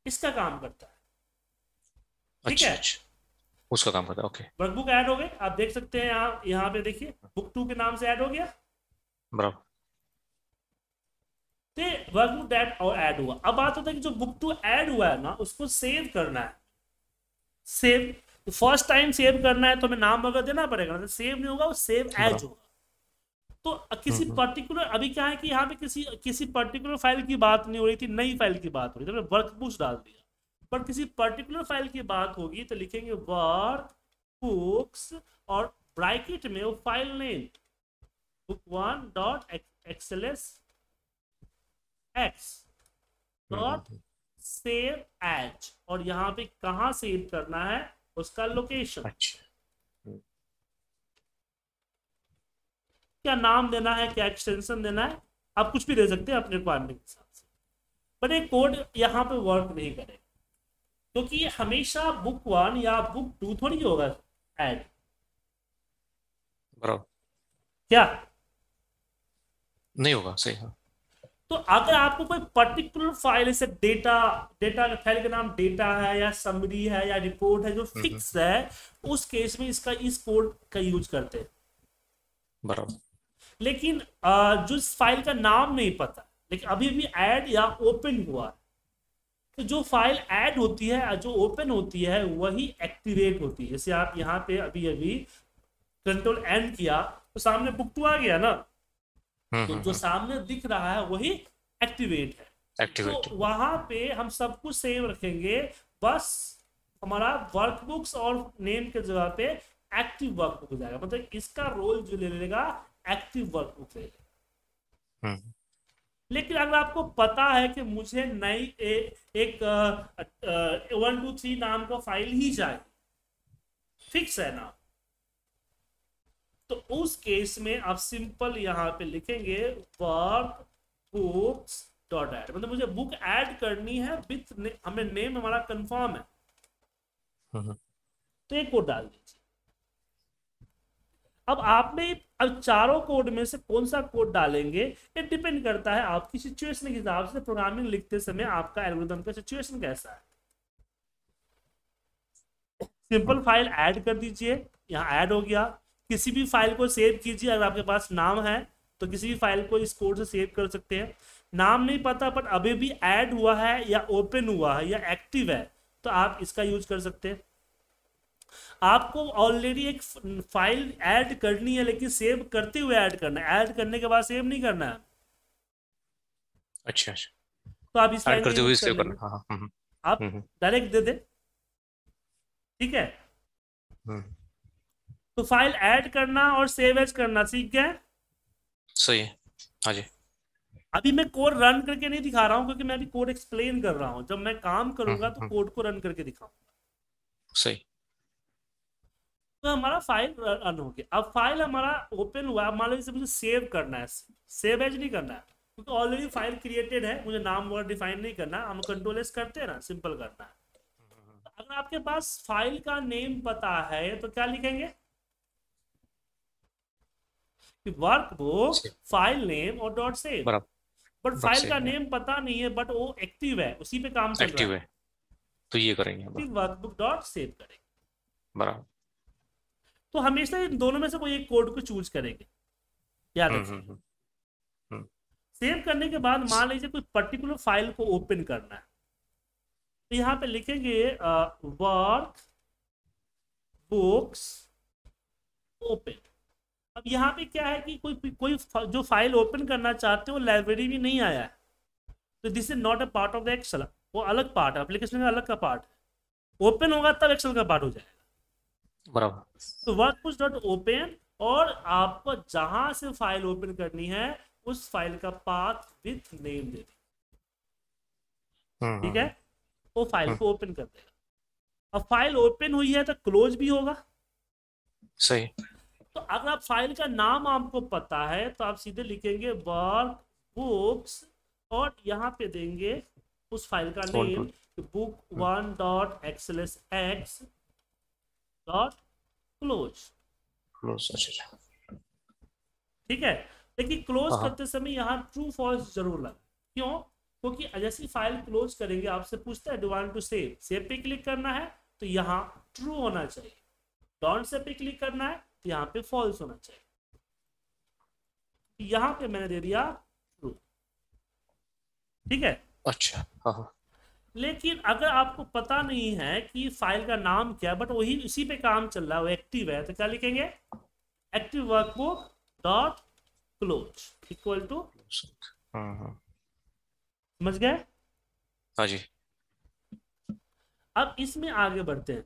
इसका काम करता है। ठीक अच्छा है? अच्छा। उसका काम करता है ओके वर्कबुक ऐड हो गए आप देख सकते हैं यहाँ यहाँ पे देखिए बुक टू के नाम से ऐड हो गया। बराबर। तो वर्कबुक डेट और ऐड हुआ। अब बात होता है कि जो बुक टू ऐड हुआ है ना उसको सेव करना है। सेव फ़र्स्ट टाइम सेव करना है तो हमें नाम वगैरह देना पड़ेगा ना सेव नहीं होगा वो सेव एज होगा। तो किसी पर्टिकुलर अभी क्या है कि यहाँ पे किसी किसी पर्टिकुलर फ़ाइल की बात नहीं हो रही थी नई फ़ाइल की बात हो रही थी तो वर्क बुक्स डाल दिया। पर किसी पर्टिकुलर फ़ाइल की बात होगी तो लिखेंगे वर्क बुक्स और ब्रैकेट में वो file name book one dot XLS X dot save as और यहाँ पे कहाँ सेव करना है? उसका लोकेशन अच्छा। क्या नाम देना है? क्या एक्सटेंशन देना है? आप कुछ भी दे सकते हैं अपने रिक्वायरमेंट के हिसाब से। बट ये कोड यहाँ पे वर्क नहीं करेगा। क्योंकि ये हमेशा बुक वन या बुक टू थोड़ी होगा एड क्या? नहीं होगा सही हाँ। तो अगर आपको कोई पर्टिकुलर फ़ाइल जैसे डेटा डेटा फ़ाइल का नाम डेटा है या समरी है या रिपोर्ट है जो फिक्स है उस केस में इसका इस कोड का यूज़ करते हैं। बराबर। लेकिन जो इस फ़ाइल का नाम नहीं पता लेकिन अभी भी ऐड या ओपन हुआ है तो जो फ़ाइल ऐड होती है जो ओपन होती है वही एक्टिवेट होती है। जैसे आप यहाँ पे अभी अभी कंट्रोल एंड किया तो सामने बुक टू आ गया ना? हम्म तो हम्म जो सामने दिख रहा है वही एक्टिवेट है। एक्टिवेट तो वहाँ पे हम सब कुछ सेव रखेंगे। बस हमारा वर्कबुक्स और नेम के जगह पे एक्टिव वर्कबुक हो जाएगा। मतलब इसका रोल जो ले लेगा एक्टिव वर्कबुक ले लेगा। हम्म। लेकिन अगर आपको पता है कि मुझे नई एक वन टू थ्री नाम का फ़ाइल ही चाहिए फिक्स है नाम तो उस केस में आप सिंपल यहाँ पे लिखेंगे वर्क बुक्स डॉट ऐड मतलब मुझे बुक ऐड करनी है विथ ने, हमें नेम हमारा कंफर्म है। हम्म। तो एक कोड डाल दीजिए। अब आपने अब चारों कोड में से कौन सा कोड डालेंगे ये डिपेंड करता है आपकी सिचुएशन के हिसाब से प्रोग्रामिंग लिखते समय आपका एल्गोरिथम का सिचुएशन कैसा है। सिंपल फ़ाइल ऐड कर दीजिए। यहाँ ऐड हो गया। किसी भी फ़ाइल को सेव कीजिए अगर आपके पास नाम है तो किसी भी फ़ाइल को इस कोड से सेव कर सकते हैं। नाम नहीं पता बट अभी भी ऐड हुआ है या ओपन हुआ है या एक्टिव है तो आप इसका यूज़ कर सकते हैं। आपको ऑलरेडी एक फ़ाइल ऐड करनी है लेकिन सेव करते हुए ऐड करना है। ऐड करने के बाद सेव नहीं करना है। अच्छा अच्छा। तो आप इस फ़ाइल करते हुए सेव करना। हाँ हाँ हम्म, आप हम्म, डायरेक्ट दे दे। ठीक है? हम्म, तो फ़ाइल ऐड करना और सेव एज करना सीख गए सही है। हाँ जी। अभी मैं कोड रन करके नहीं दिखा रहा हूँ क्योंकि मैं अभी कोड एक्सप्लेन कर रहा हूँ। जब मैं काम करूँगा तो हम्म। कोड को रन करके दिखाऊँगा। सही। तो हमारा फ़ाइल रन हो गया। अब फ़ाइल हमारा ओपन हुआ अब मान लो इसे मुझे सेव करना है। सेव एज नहीं करना है। क्योंकि ऑलरेडी फ़ाइल क्रिएटेड है। मुझे नाम वगैरह डिफाइन नहीं करना हम कंट्रोल एस करते हैं ना सिंपल करना है। तो अगर आपके पास फ़ाइल का नेम पता है तो क्या लिखेंगे? Workbook Save. फ़ाइल नेम और डॉट सेव बराबर। बट फ़ाइल का नेम पता नहीं है बट वो एक्टिव है उसी पे काम चल एक्टिव रहा है। तो ये करेंगे वर्कबुक डॉट सेव करेंगे। बराबर। तो हमेशा इन दोनों में से कोई एक कोड को चूज़ करेंगे। याद हम्म, रखिए। हम्म, हम्म, सेव करने के बाद मान लीजिए कोई पर्टिकुलर फ़ाइल को ओपन करना है। तो यहाँ पे लिखेंगे वर्क बुक्स ओपन अब यहाँ पे क्या है कि कोई कोई जो फ़ाइल ओपन करना चाहते हो लाइब्रेरी में नहीं आया है। तो this is not a part of the Excel वो अलग पार्ट है एप्लीकेशन का अलग का पार्ट है। ओपन होगा तब एक्सेल का पार्ट हो जाएगा। बराबर। तो वर्क वर्कबुक्स डॉट ओपन और आपको जहाँ से फ़ाइल ओपन करनी है उस फ़ाइल का पाथ विथ नेम दे हम्म, ठीक हम्म, है वो फ़ाइल को ओपन कर देगा। अब फ़ाइल ओपन हुई है तो क्लोज भी होगा। सही। तो अगर आप फ़ाइल का नाम आपको पता है तो आप सीधे लिखेंगे वर्क बुक्स और यहाँ पे देंगे उस फ़ाइल का name book one dot XLS X dot close close ठीक है? लेकिन क्लोज हाँ। करते समय यहाँ ट्रू फॉल्स ज़रूर लगा क्यों? क्योंकि जैसे फ़ाइल क्लोज करेंगे आपसे पूछता है do want to save save पे क्लिक करना है तो यहाँ ट्रू होना चाहिए। डॉन्ट से पे क्लिक करना है यहाँ पे फॉल्स होना चाहिए। यहाँ पे मैंने दे दिया ट्रू ठीक है? अच्छा हाँ हाँ। लेकिन अगर आपको पता नहीं है कि फ़ाइल का नाम क्या है बट वही इसी पे काम चल रहा है वो एक्टिव है तो क्या लिखेंगे? Active workbook dot close equal to हाँ हाँ। समझ गए? हाँ जी। अब इसमें आगे बढ़ते हैं।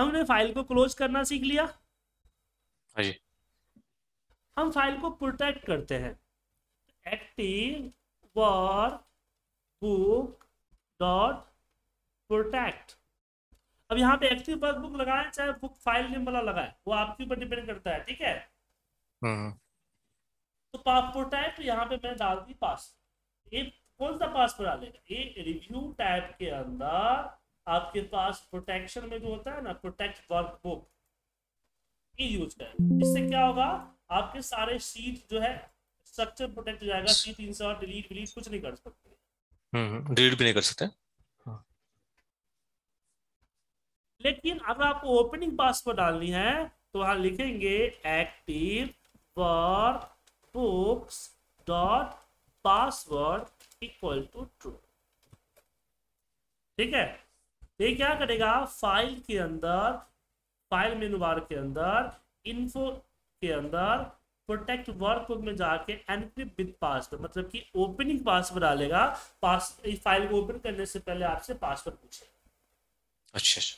हमने फ़ाइल को क्लोज करना सीख लिया। हाँ जी। हम फ़ाइल को प्रोटेक्ट करते हैं। Active work book dot protect अब यहाँ पे एक्टिव वर्क बुक लगाए चाहे बुक फ़ाइल नेम वाला लगाए वो आपके ऊपर डिपेंड करता है ठीक है? हम्म तो प्रोटेक्ट यहाँ पे मैं डाल दी पास ये कौन सा पास पर डालेगा ये रिव्यू टैब के अंदर आपके पास प्रोटेक्शन में जो होता है ना प्रोटेक्ट वर्कबुक ये यूज़ करें। इससे क्या होगा? आपके सारे शीट जो है स्ट्रक्चर प्रोटेक्ट हो जाएगा शीट इंसर्ट डिलीट डिलीट कुछ नहीं कर सकते। हम्म डिलीट भी नहीं कर सकते? लेकिन अगर आपको ओपनिंग पासवर्ड डालनी है तो वहाँ लिखेंगे active work books dot password equal to true ठीक है? ये क्या करेगा? फ़ाइल के अंदर फ़ाइल मेनू बार के अंदर इन्फो के अंदर प्रोटेक्ट वर्कबुक में जाके एनक्रिप्ट विद पासवर्ड मतलब कि ओपनिंग पासवर्ड डालेगा। पास इस फ़ाइल को ओपन करने से पहले आपसे पासवर्ड पूछेगा। अच्छा अच्छा।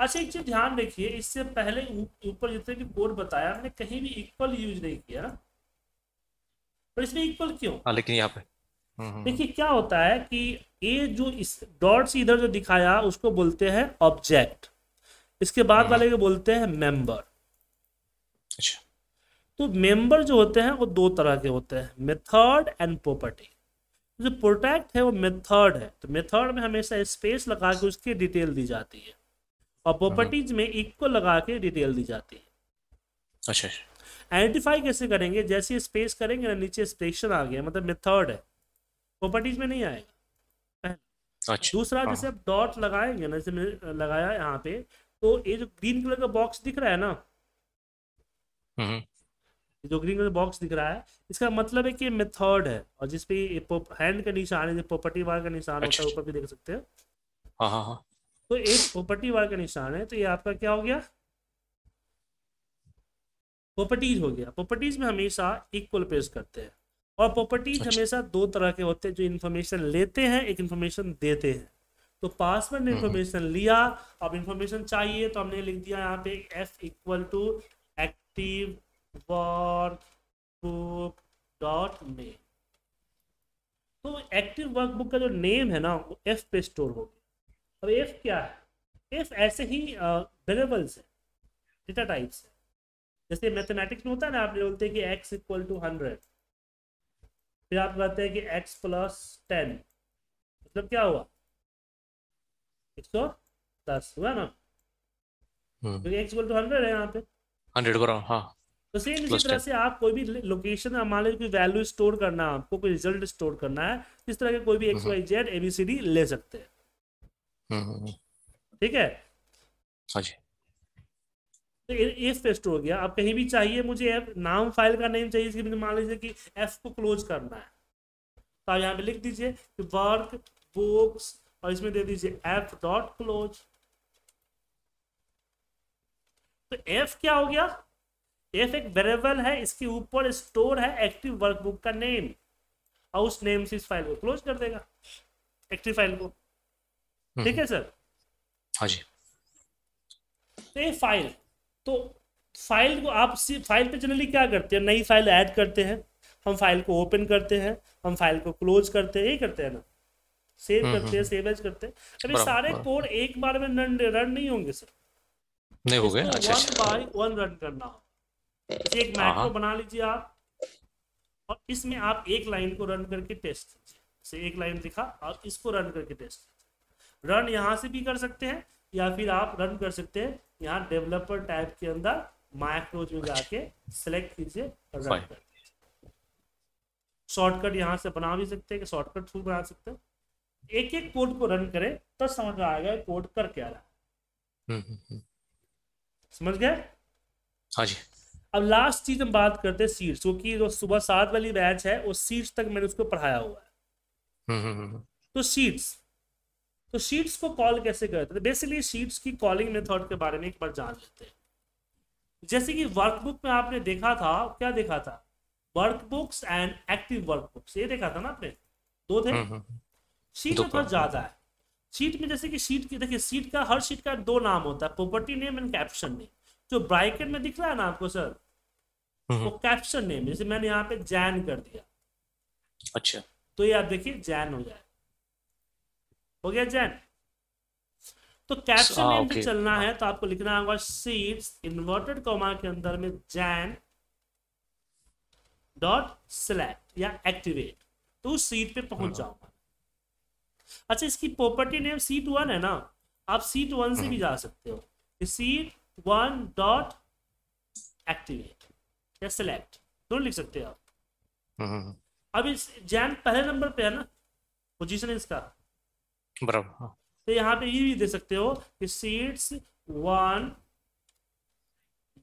अच्छा एक चीज़ ध्यान रखिए इससे पहले ऊपर जितने भी कोड बताया हमने कहीं भी इक्वल यूज़ नहीं किया ना। पर इसमें इक्वल क्यों? हाँ लेकिन यहाँ पे। देखिए क्या होता है कि ये जो इस डॉट से इधर जो दिखाया उसको बोलते हैं ऑब्जेक्ट इसके बाद वाले को बोलते हैं मेंबर अच्छा। तो मेंबर जो होते हैं वो दो तरह के होते हैं मेथड एंड प्रॉपर्टी जो प्रोटेक्ट है वो मेथड है। तो मेथड में हमेशा स्पेस लगा के उसकी डिटेल दी जाती है। और प्रॉपर्टीज़ में इक्वल लगा के डिटेल दी जाती है। अच्छा अच्छा। आइडेंटिफाई कैसे करेंगे? जैसे स्पेस करेंगे ना नीचे स्पेशन आ गया मतलब मेथड है। प्रॉपर्टीज़ में नहीं आएगा अच्छा। दूसरा हाँ, जैसे आप डॉट लगाएँगे ना जैसे मैंने लगाया यहाँ पे तो ये जो ग्रीन कलर का बॉक्स दिख रहा है ना? हम्म। ये जो ग्रीन कलर का बॉक्स दिख रहा है इसका मतलब है कि मेथड है और जिसपे हैंड का निशान है जो प्रॉपर्टी वार का निशान होता अच्छा। है ऊपर भी देख सकते हैं। हाँ हाँ हाँ। तो एक प्रॉपर्टी वार का निशान है तो ये आपका क्या हो गया? प्रॉपर्टीज़ हो गया। प्रॉपर्टीज़ में हमेशा इक्वल पेश करते हैं। और प्रॉपर्टीज़ अच्छा। हमेशा दो तरह के होते हैं जो इन्फॉर्मेशन लेते हैं एक इन्फॉर्मेशन देते हैं। तो पासवर्ड ने हम्म, हम्म। इन्फॉर्मेशन लिया अब इन्फॉर्मेशन चाहिए तो हमने लिख दिया यहाँ पे F equal to active work book dot name तो एक्टिव वर्कबुक का जो नेम है ना वो एफ़ पे स्टोर हो गया। अब एफ़ क्या है? एफ़ ऐसे ही वेरिएबल्स है डेटा टाइप्स है। जैसे मैथमेटिक्स में होता है ना आप बोलते हैं कि एक्स इक्वल टू हंड्रेड फिर आप कहते हैं कि एक्स प्लस टेन मतलब क्या हुआ? एक सौ दस हुआ ना? हम्म। क्योंकि एक्स इक्वल टू हंड्रेड है यहाँ पे। हंड्रेड करो हाँ तो सेम इसी तरह से आप कोई भी लोकेशन मान लीजिए कोई वैल्यू स्टोर करना है आपको कोई रिज़ल्ट स्टोर करना है इस तरह के कोई भी एक्स। वाई जेड एबीसीडी ले सकते हैं। हम्म, हम्म, ठीक है? हाँ जी तो एफ़ पे स्टोर हो गया। अब कहीं भी चाहिए मुझे नाम फ़ाइल का नेम चाहिए इसके मान लीजिए कि एफ़ को क्लोज करना है। तो आप यहाँ पे लिख दीजिए कि वर्क बुक्स और इसमें दे दीजिए एफ़ डॉट क्लोज तो एफ़ क्या हो गया? एफ़ एक वेरिएबल है इसके ऊपर स्टोर है एक्टिव वर्कबुक का नेम और उस नेम से इस फ़ाइल को क्लोज कर देगा। एक्टिव फ़ाइल को। हम्म, ठीक है सर हाँ जी। तो ये फ़ाइल तो फ़ाइल को आप सी फ़ाइल पे जनरली क्या करते हैं? नई फ़ाइल ऐड करते हैं। हम फ़ाइल को ओपन करते हैं। हम फ़ाइल को क्लोज करते हैं। यही करते हैं ना? सेव हम्म, करते हैं सेव एज करते हैं। अभी सारे कोड एक बार में रन रन नहीं होंगे सर। नहीं हो गए? अच्छा वन बाय वन रन करना। एक हाँ, मैक्रो हाँ। बना लीजिए आप। और इसमें आप एक लाइन को रन करके टेस्ट कीजिए। जैसे एक लाइन लिखा और इसको रन करके टेस्ट कीजिए। रन यहाँ से भी कर सकते हैं या फिर आप रन कर सकते हैं। यहाँ डेवलपर टैब के अंदर माइक्रोज में जाके सेलेक्ट कीजिए और रन कर शॉर्टकट यहाँ से बना भी सकते हैं कि शॉर्टकट थ्रू बना सकते हैं। एक एक कोड को रन करें तब समझ में आएगा कोड कर क्या रहा हम्म हम्म, हम्म, समझ गए? हाँ जी। अब लास्ट चीज़ हम बात करते हैं सीट्स क्योंकि जो सुबह सात वाली बैच है वो सीट्स तक मैंने उसको पढ़ाया हुआ है। हम्म हम्म, हम्म, तो सीट्स तो शीट्स को कॉल कैसे करते हैं? बेसिकली शीट्स की कॉलिंग मेथड के बारे में एक बार जान लेते हैं। जैसे कि वर्कबुक में आपने देखा था क्या देखा था? वर्कबुक्स एंड एक्टिव वर्कबुक्स ये देखा था ना आपने? दो थे? हम्म, हम्म, शीट में थोड़ा ज़्यादा है। शीट में जैसे कि शीट की देखिए शीट का हर शीट का दो नाम होता है property name and caption name जो ब्राइकेट में दिख रहा है ना आपको सर वो कैप्शन नेम जैसे मैंने यहाँ पे जैन कर दिया। अच्छा। तो ये आप देखिए जैन हो जाए हो गया जैन। तो कैप्शन हाँ, नेम पे चलना है तो आपको लिखना होगा सीट्स इन्वर्टेड कॉमा के अंदर में जैन डॉट सिलेक्ट या एक्टिवेट तो उस सीट पे पहुँच जाऊँगा। अच्छा इसकी प्रॉपर्टी नेम सीट वन है ना? आप सीट वन से भी जा सकते हो। सीट वन डॉट एक्टिवेट या सिलेक्ट दोनों लिख सकते हो आप। अब इस जैन पहले नंबर पे है ना? पोजीशन इसका। बराबर हाँ। तो यहाँ पे ये भी दे सकते हो कि सीट्स वन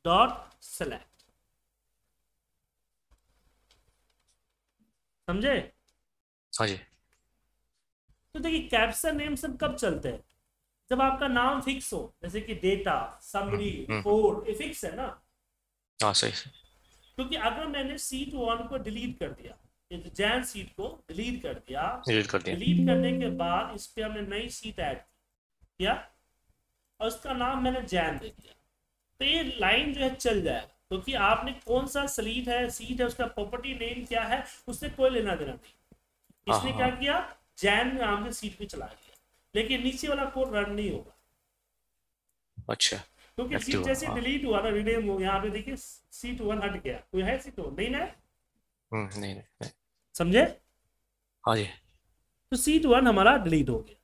डॉट सेलेक्ट समझे? हाँ जी। तो देखिए कैप्शन नेम सब कब चलते हैं? जब आपका नाम फिक्स हो जैसे कि डेटा समरी हम्म। ये फिक्स है ना? हाँ सही क्योंकि अगर मैंने सीट वन को डिलीट कर दिया जैन सीट को डिलीट कर दिया। डिलीट कर दिया। डिलीट करने के बाद इस पे हमने नई सीट ऐड किया। और उसका नाम मैंने जैन दे दिया। तो ये लाइन जो है चल जाएगा। क्योंकि तो आपने कौन सा स्लीट है सीट है उसका प्रॉपर्टी नेम क्या है उससे कोई लेना देना नहीं। इसने हाँ, क्या हाँ। किया? जैन नाम के सीट पे चला गया लेकिन नीचे वाला कोड रन नहीं होगा। अच्छा। क्योंकि Active सीट जैसे हाँ। डिलीट हुआ ना रिनेम हो यहाँ पे देखिए सीट वन हट गया। कोई है सीट वन नहीं ना है? हम्म, नहीं नहीं। समझे? हाँ जी। तो सीट वन हमारा डिलीट हो गया।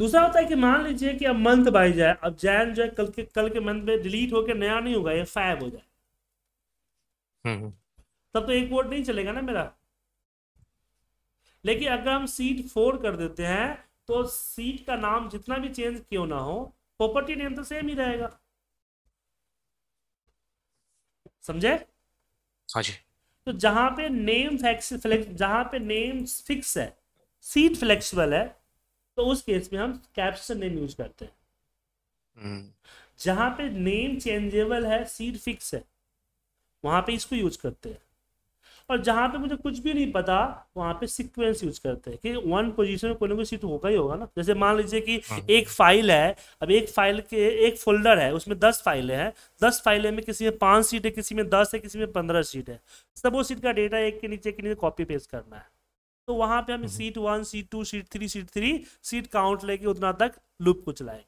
दूसरा होता है कि मान लीजिए कि अब मंथ बाई जाए अब जैन जो है कल के कल के मंथ में डिलीट होकर नया नहीं होगा ये फैब हो जाए। हम्म हम्म, तब तो एक वोट नहीं चलेगा ना मेरा। लेकिन अगर हम सीट फोर कर देते हैं तो सीट का नाम जितना भी चेंज क्यों ना हो प्रॉपर्टी नेम तो सेम ही रहेगा। समझे? हाँ जी। तो जहाँ पे नेम फ्लेक्स जहाँ पे नेम फिक्स है सीट फ्लेक्सिबल है तो उस केस में हम कैप्शन नेम यूज़ करते हैं। हम्म, जहाँ पे नेम चेंजेबल है सीट फिक्स है वहाँ पे इसको यूज़ करते हैं। और जहाँ पे मुझे कुछ भी नहीं पता वहाँ पे सीक्वेंस यूज़ करते हैं। कि वन पोजीशन में कोई ना कोई सीट होगा ही होगा ना। जैसे मान लीजिए कि हाँ। एक फ़ाइल है अब एक फ़ाइल के एक फोल्डर है उसमें दस फाइलें हैं। दस फाइलें में किसी में पाँच सीट है किसी में दस है किसी में पंद्रह सीट है। सब वो सीट का डेटा एक के नीचे के नीचे कॉपी पेस्ट करना है। तो वहाँ पे हम। Sheet one sheet two sheet three sheet three sheet count लेके उतना तक लूप को चलाएँगे।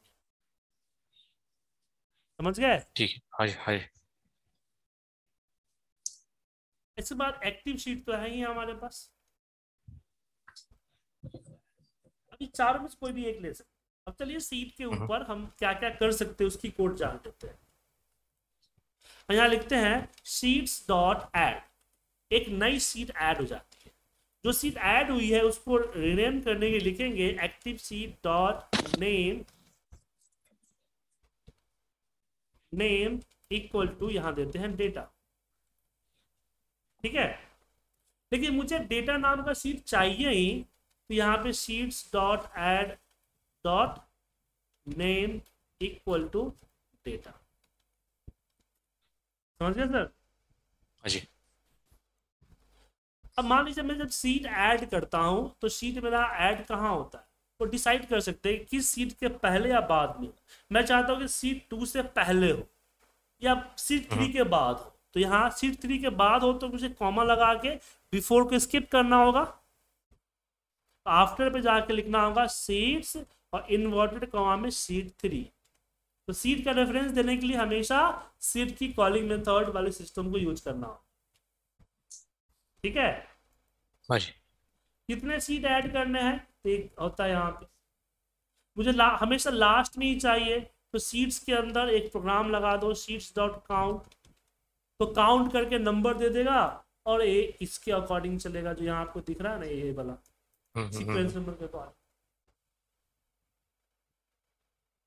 समझ गए? ठीक है। हाँ जी हाँ जी। इसके बाद एक्टिव शीट तो है ही हमारे पास। अभी चारों में से कोई भी एक ले सकते अब चलिए सीट के हम्म। ऊपर हम क्या क्या कर सकते हैं उसकी कोड जान लेते हैं। हम यहाँ लिखते हैं सीट्स डॉट एड एक नई सीट ऐड हो जाती है। जो सीट ऐड हुई है उसको रिनेम करने के लिखेंगे active sheet dot name name equal to यहाँ देते हैं डेटा ठीक है? लेकिन मुझे डेटा नाम का सीट चाहिए ही तो यहाँ पे sheets dot add dot name equal to data समझ गए सर हाँ जी। अब मान लीजिए मैं जब सीट ऐड करता हूँ तो सीट मेरा ऐड कहाँ होता है? वो डिसाइड कर सकते हैं किस सीट के पहले या बाद में। मैं चाहता हूँ कि सीट टू से पहले हो या सीट थ्री के बाद हो। तो यहाँ सीट थ्री के बाद हो तो मुझे कॉमा लगा के बिफोर को स्किप करना होगा। आफ्टर पे जाके लिखना होगा सीट्स और इन्वर्टेड कॉमा में सीट थ्री तो सीट का रेफरेंस देने के लिए हमेशा सीट की कॉलिंग मेथड वाले सिस्टम को यूज़ करना होगा। ठीक है? हाँ कितने सीट ऐड करने हैं? तो एक होता है यहाँ पे। मुझे ला, हमेशा लास्ट में ही चाहिए। तो सीट्स के अंदर एक प्रोग्राम लगा दो सीट्स डॉट काउंट तो काउंट करके नंबर दे देगा और ये इसके अकॉर्डिंग चलेगा जो यहाँ आपको दिख रहा है ना ये वाला। हम्म, हम्म, हम्म, सीक्वेंस नंबर के अकॉर्डिंग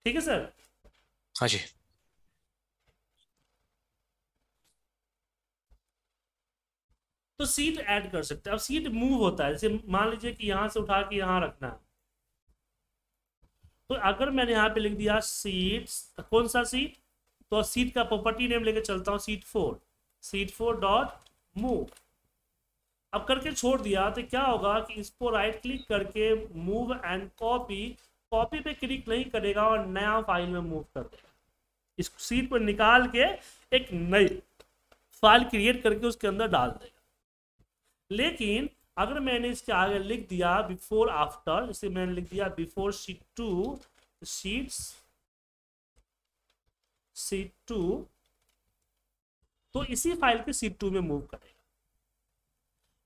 ठीक है सर हाँ जी। तो सीट ऐड कर सकते हैं। अब सीट मूव होता है। जैसे मान लीजिए कि यहाँ से उठा के यहाँ रखना है। तो अगर मैंने यहाँ पे लिख दिया सीट कौन सा सीट तो सीट का प्रॉपर्टी नेम लेके चलता हूँ sheet four sheet four dot move अब करके छोड़ दिया तो क्या होगा कि इसको राइट क्लिक करके मूव एंड कॉपी कॉपी पे क्लिक नहीं करेगा और नया फ़ाइल में मूव कर देगा। इस सीट पर निकाल के एक नई फ़ाइल क्रिएट करके उसके अंदर डाल देगा। लेकिन अगर मैंने इसके आगे लिख दिया बिफोर आफ्टर जैसे मैंने लिख दिया before sheet two sheets sheet two तो इसी फ़ाइल के सीट टू में मूव करेगा।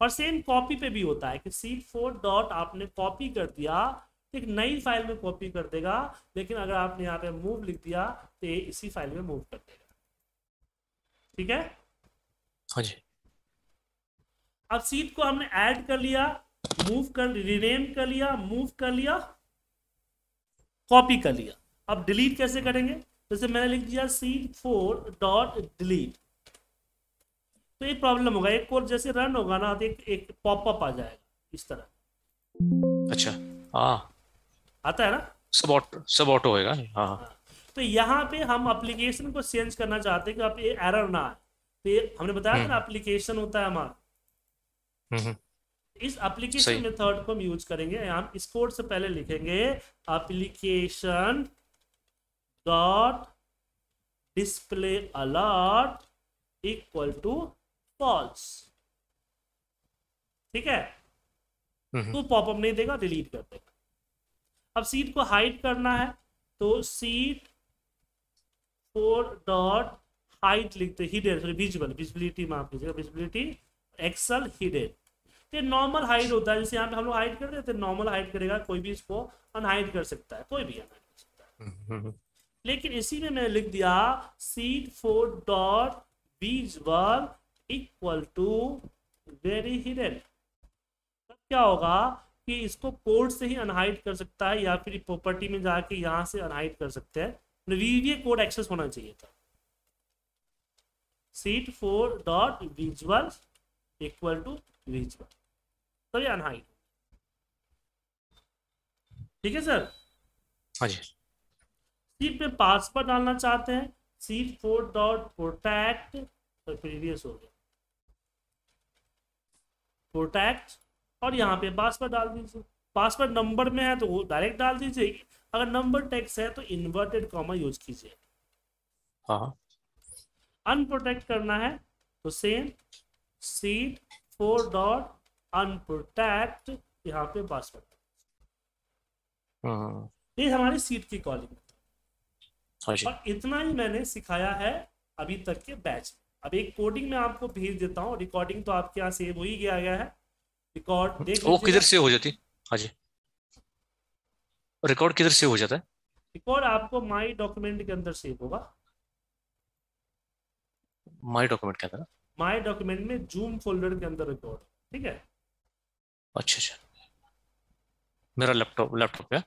और सेम कॉपी पे भी होता है कि सीट फोर डॉट आपने कॉपी कर दिया एक नई फ़ाइल में कॉपी कर देगा लेकिन अगर आपने यहाँ पे मूव लिख दिया तो ये इसी फ़ाइल में मूव कर देगा। ठीक है? हाँ जी। अब सीट को हमने ऐड कर लिया मूव कर रिनेम कर लिया मूव कर लिया कॉपी कर लिया। अब डिलीट कैसे करेंगे? जैसे मैंने लिख दिया सीट फोर डॉट डिलीट तो ये प्रॉब्लम होगा एक कोड जैसे रन होगा ना तो एक, एक पॉपअप आ जाएगा इस तरह। अच्छा हाँ। आता है ना? सब ऑटो सब ऑटो होएगा हाँ। हाँ। तो यहाँ पे हम एप्लीकेशन को चेंज करना चाहते हैं कि आप ये एरर ना आए। तो ये हमने बताया था ना एप्लीकेशन होता है हमारा। हम्म, हम्म, इस एप्लीकेशन मेथड को हम यूज़ करेंगे हम इस कोड से पहले लिखेंगे application dot display alert equal to false ठीक है? हम्म, हम्म, तो पॉपअप नहीं देगा डिलीट कर देगा अब सीट को हाइड करना है तो सीट फोर डॉट हाइट लिखते हिडन सॉरी विजुअल विजिबिलिटी माफ़ कीजिएगा विजिबिलिटी एक्सल हिडन ये नॉर्मल हाइट होता है जैसे यहाँ पे हम लोग हाइड कर देते हैं नॉर्मल हाइट करेगा कोई भी इसको अनहाइड कर सकता है कोई भी अनहाइड कर सकता है। हम्म, लेकिन इसी में मैंने लिख दिया sheet four dot visual equal to very hidden तब क्या होगा कि इसको कोड से ही अनहाइड कर सकता है या फिर प्रॉपर्टी में जाके यहाँ से अनहाइड कर सकते हैं। वीवीए कोड एक्सेस होना चाहिए था। Sheet four dot visual equal to visual तो ये अनहाइड ठीक है सर हाँ जी। सीट में पासवर्ड डालना चाहते हैं सीट फोर डॉट प्रोटेक्ट तो प्रीवियस हो गया। प्रोटेक्ट और यहाँ पे पासवर्ड डाल दीजिए। पासवर्ड नंबर में है तो वो डायरेक्ट डाल दीजिए। अगर नंबर टेक्स है तो इन्वर्टेड कॉमा यूज़ कीजिए। हाँ। अनप्रोटेक्ट करना है तो same sheet four dot unprotect यहाँ पे पासवर्ड हाँ। ये हमारी सीट की कॉलिंग हाँ। और इतना ही मैंने सिखाया है अभी तक के बैच में। अब एक कोडिंग में आपको भेज देता हूँ। रिकॉर्डिंग तो आपके यहाँ सेव हो ही गया गया है। रिकॉर्ड देख वो किधर से हो जाती? हाँ जी। रिकॉर्ड किधर से हो जाता है? रिकॉर्ड आपको माई डॉक्यूमेंट के अंदर सेव होगा। माई डॉक्यूमेंट के अंदर? माई डॉक्यूमेंट में जूम फोल्डर के अंदर रिकॉर्ड ठीक है? अच्छा अच्छा। मेरा लैपटॉप लैपटॉप है।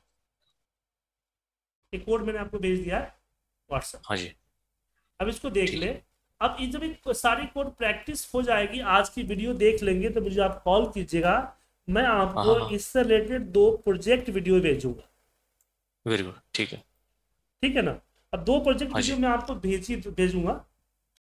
एक कोड मैंने आपको भेज दिया है। व्हाट्सएप हाँ जी। अब इसको देख ले। अब ये जब एक सारी कोड प्रैक्टिस हो जाएगी। आज की वीडियो देख लेंगे तो मुझे आप कॉल कीजिएगा। मैं आपको हाँ, हाँ। इससे रिलेटेड दो प्रोजेक्ट वीडियो भेजूँगा। वेरी गुड ठीक है। ठीक है ना? अब दो प्रोजेक्ट हाँ वीडियो मैं आपको भेजी भेजूँगा।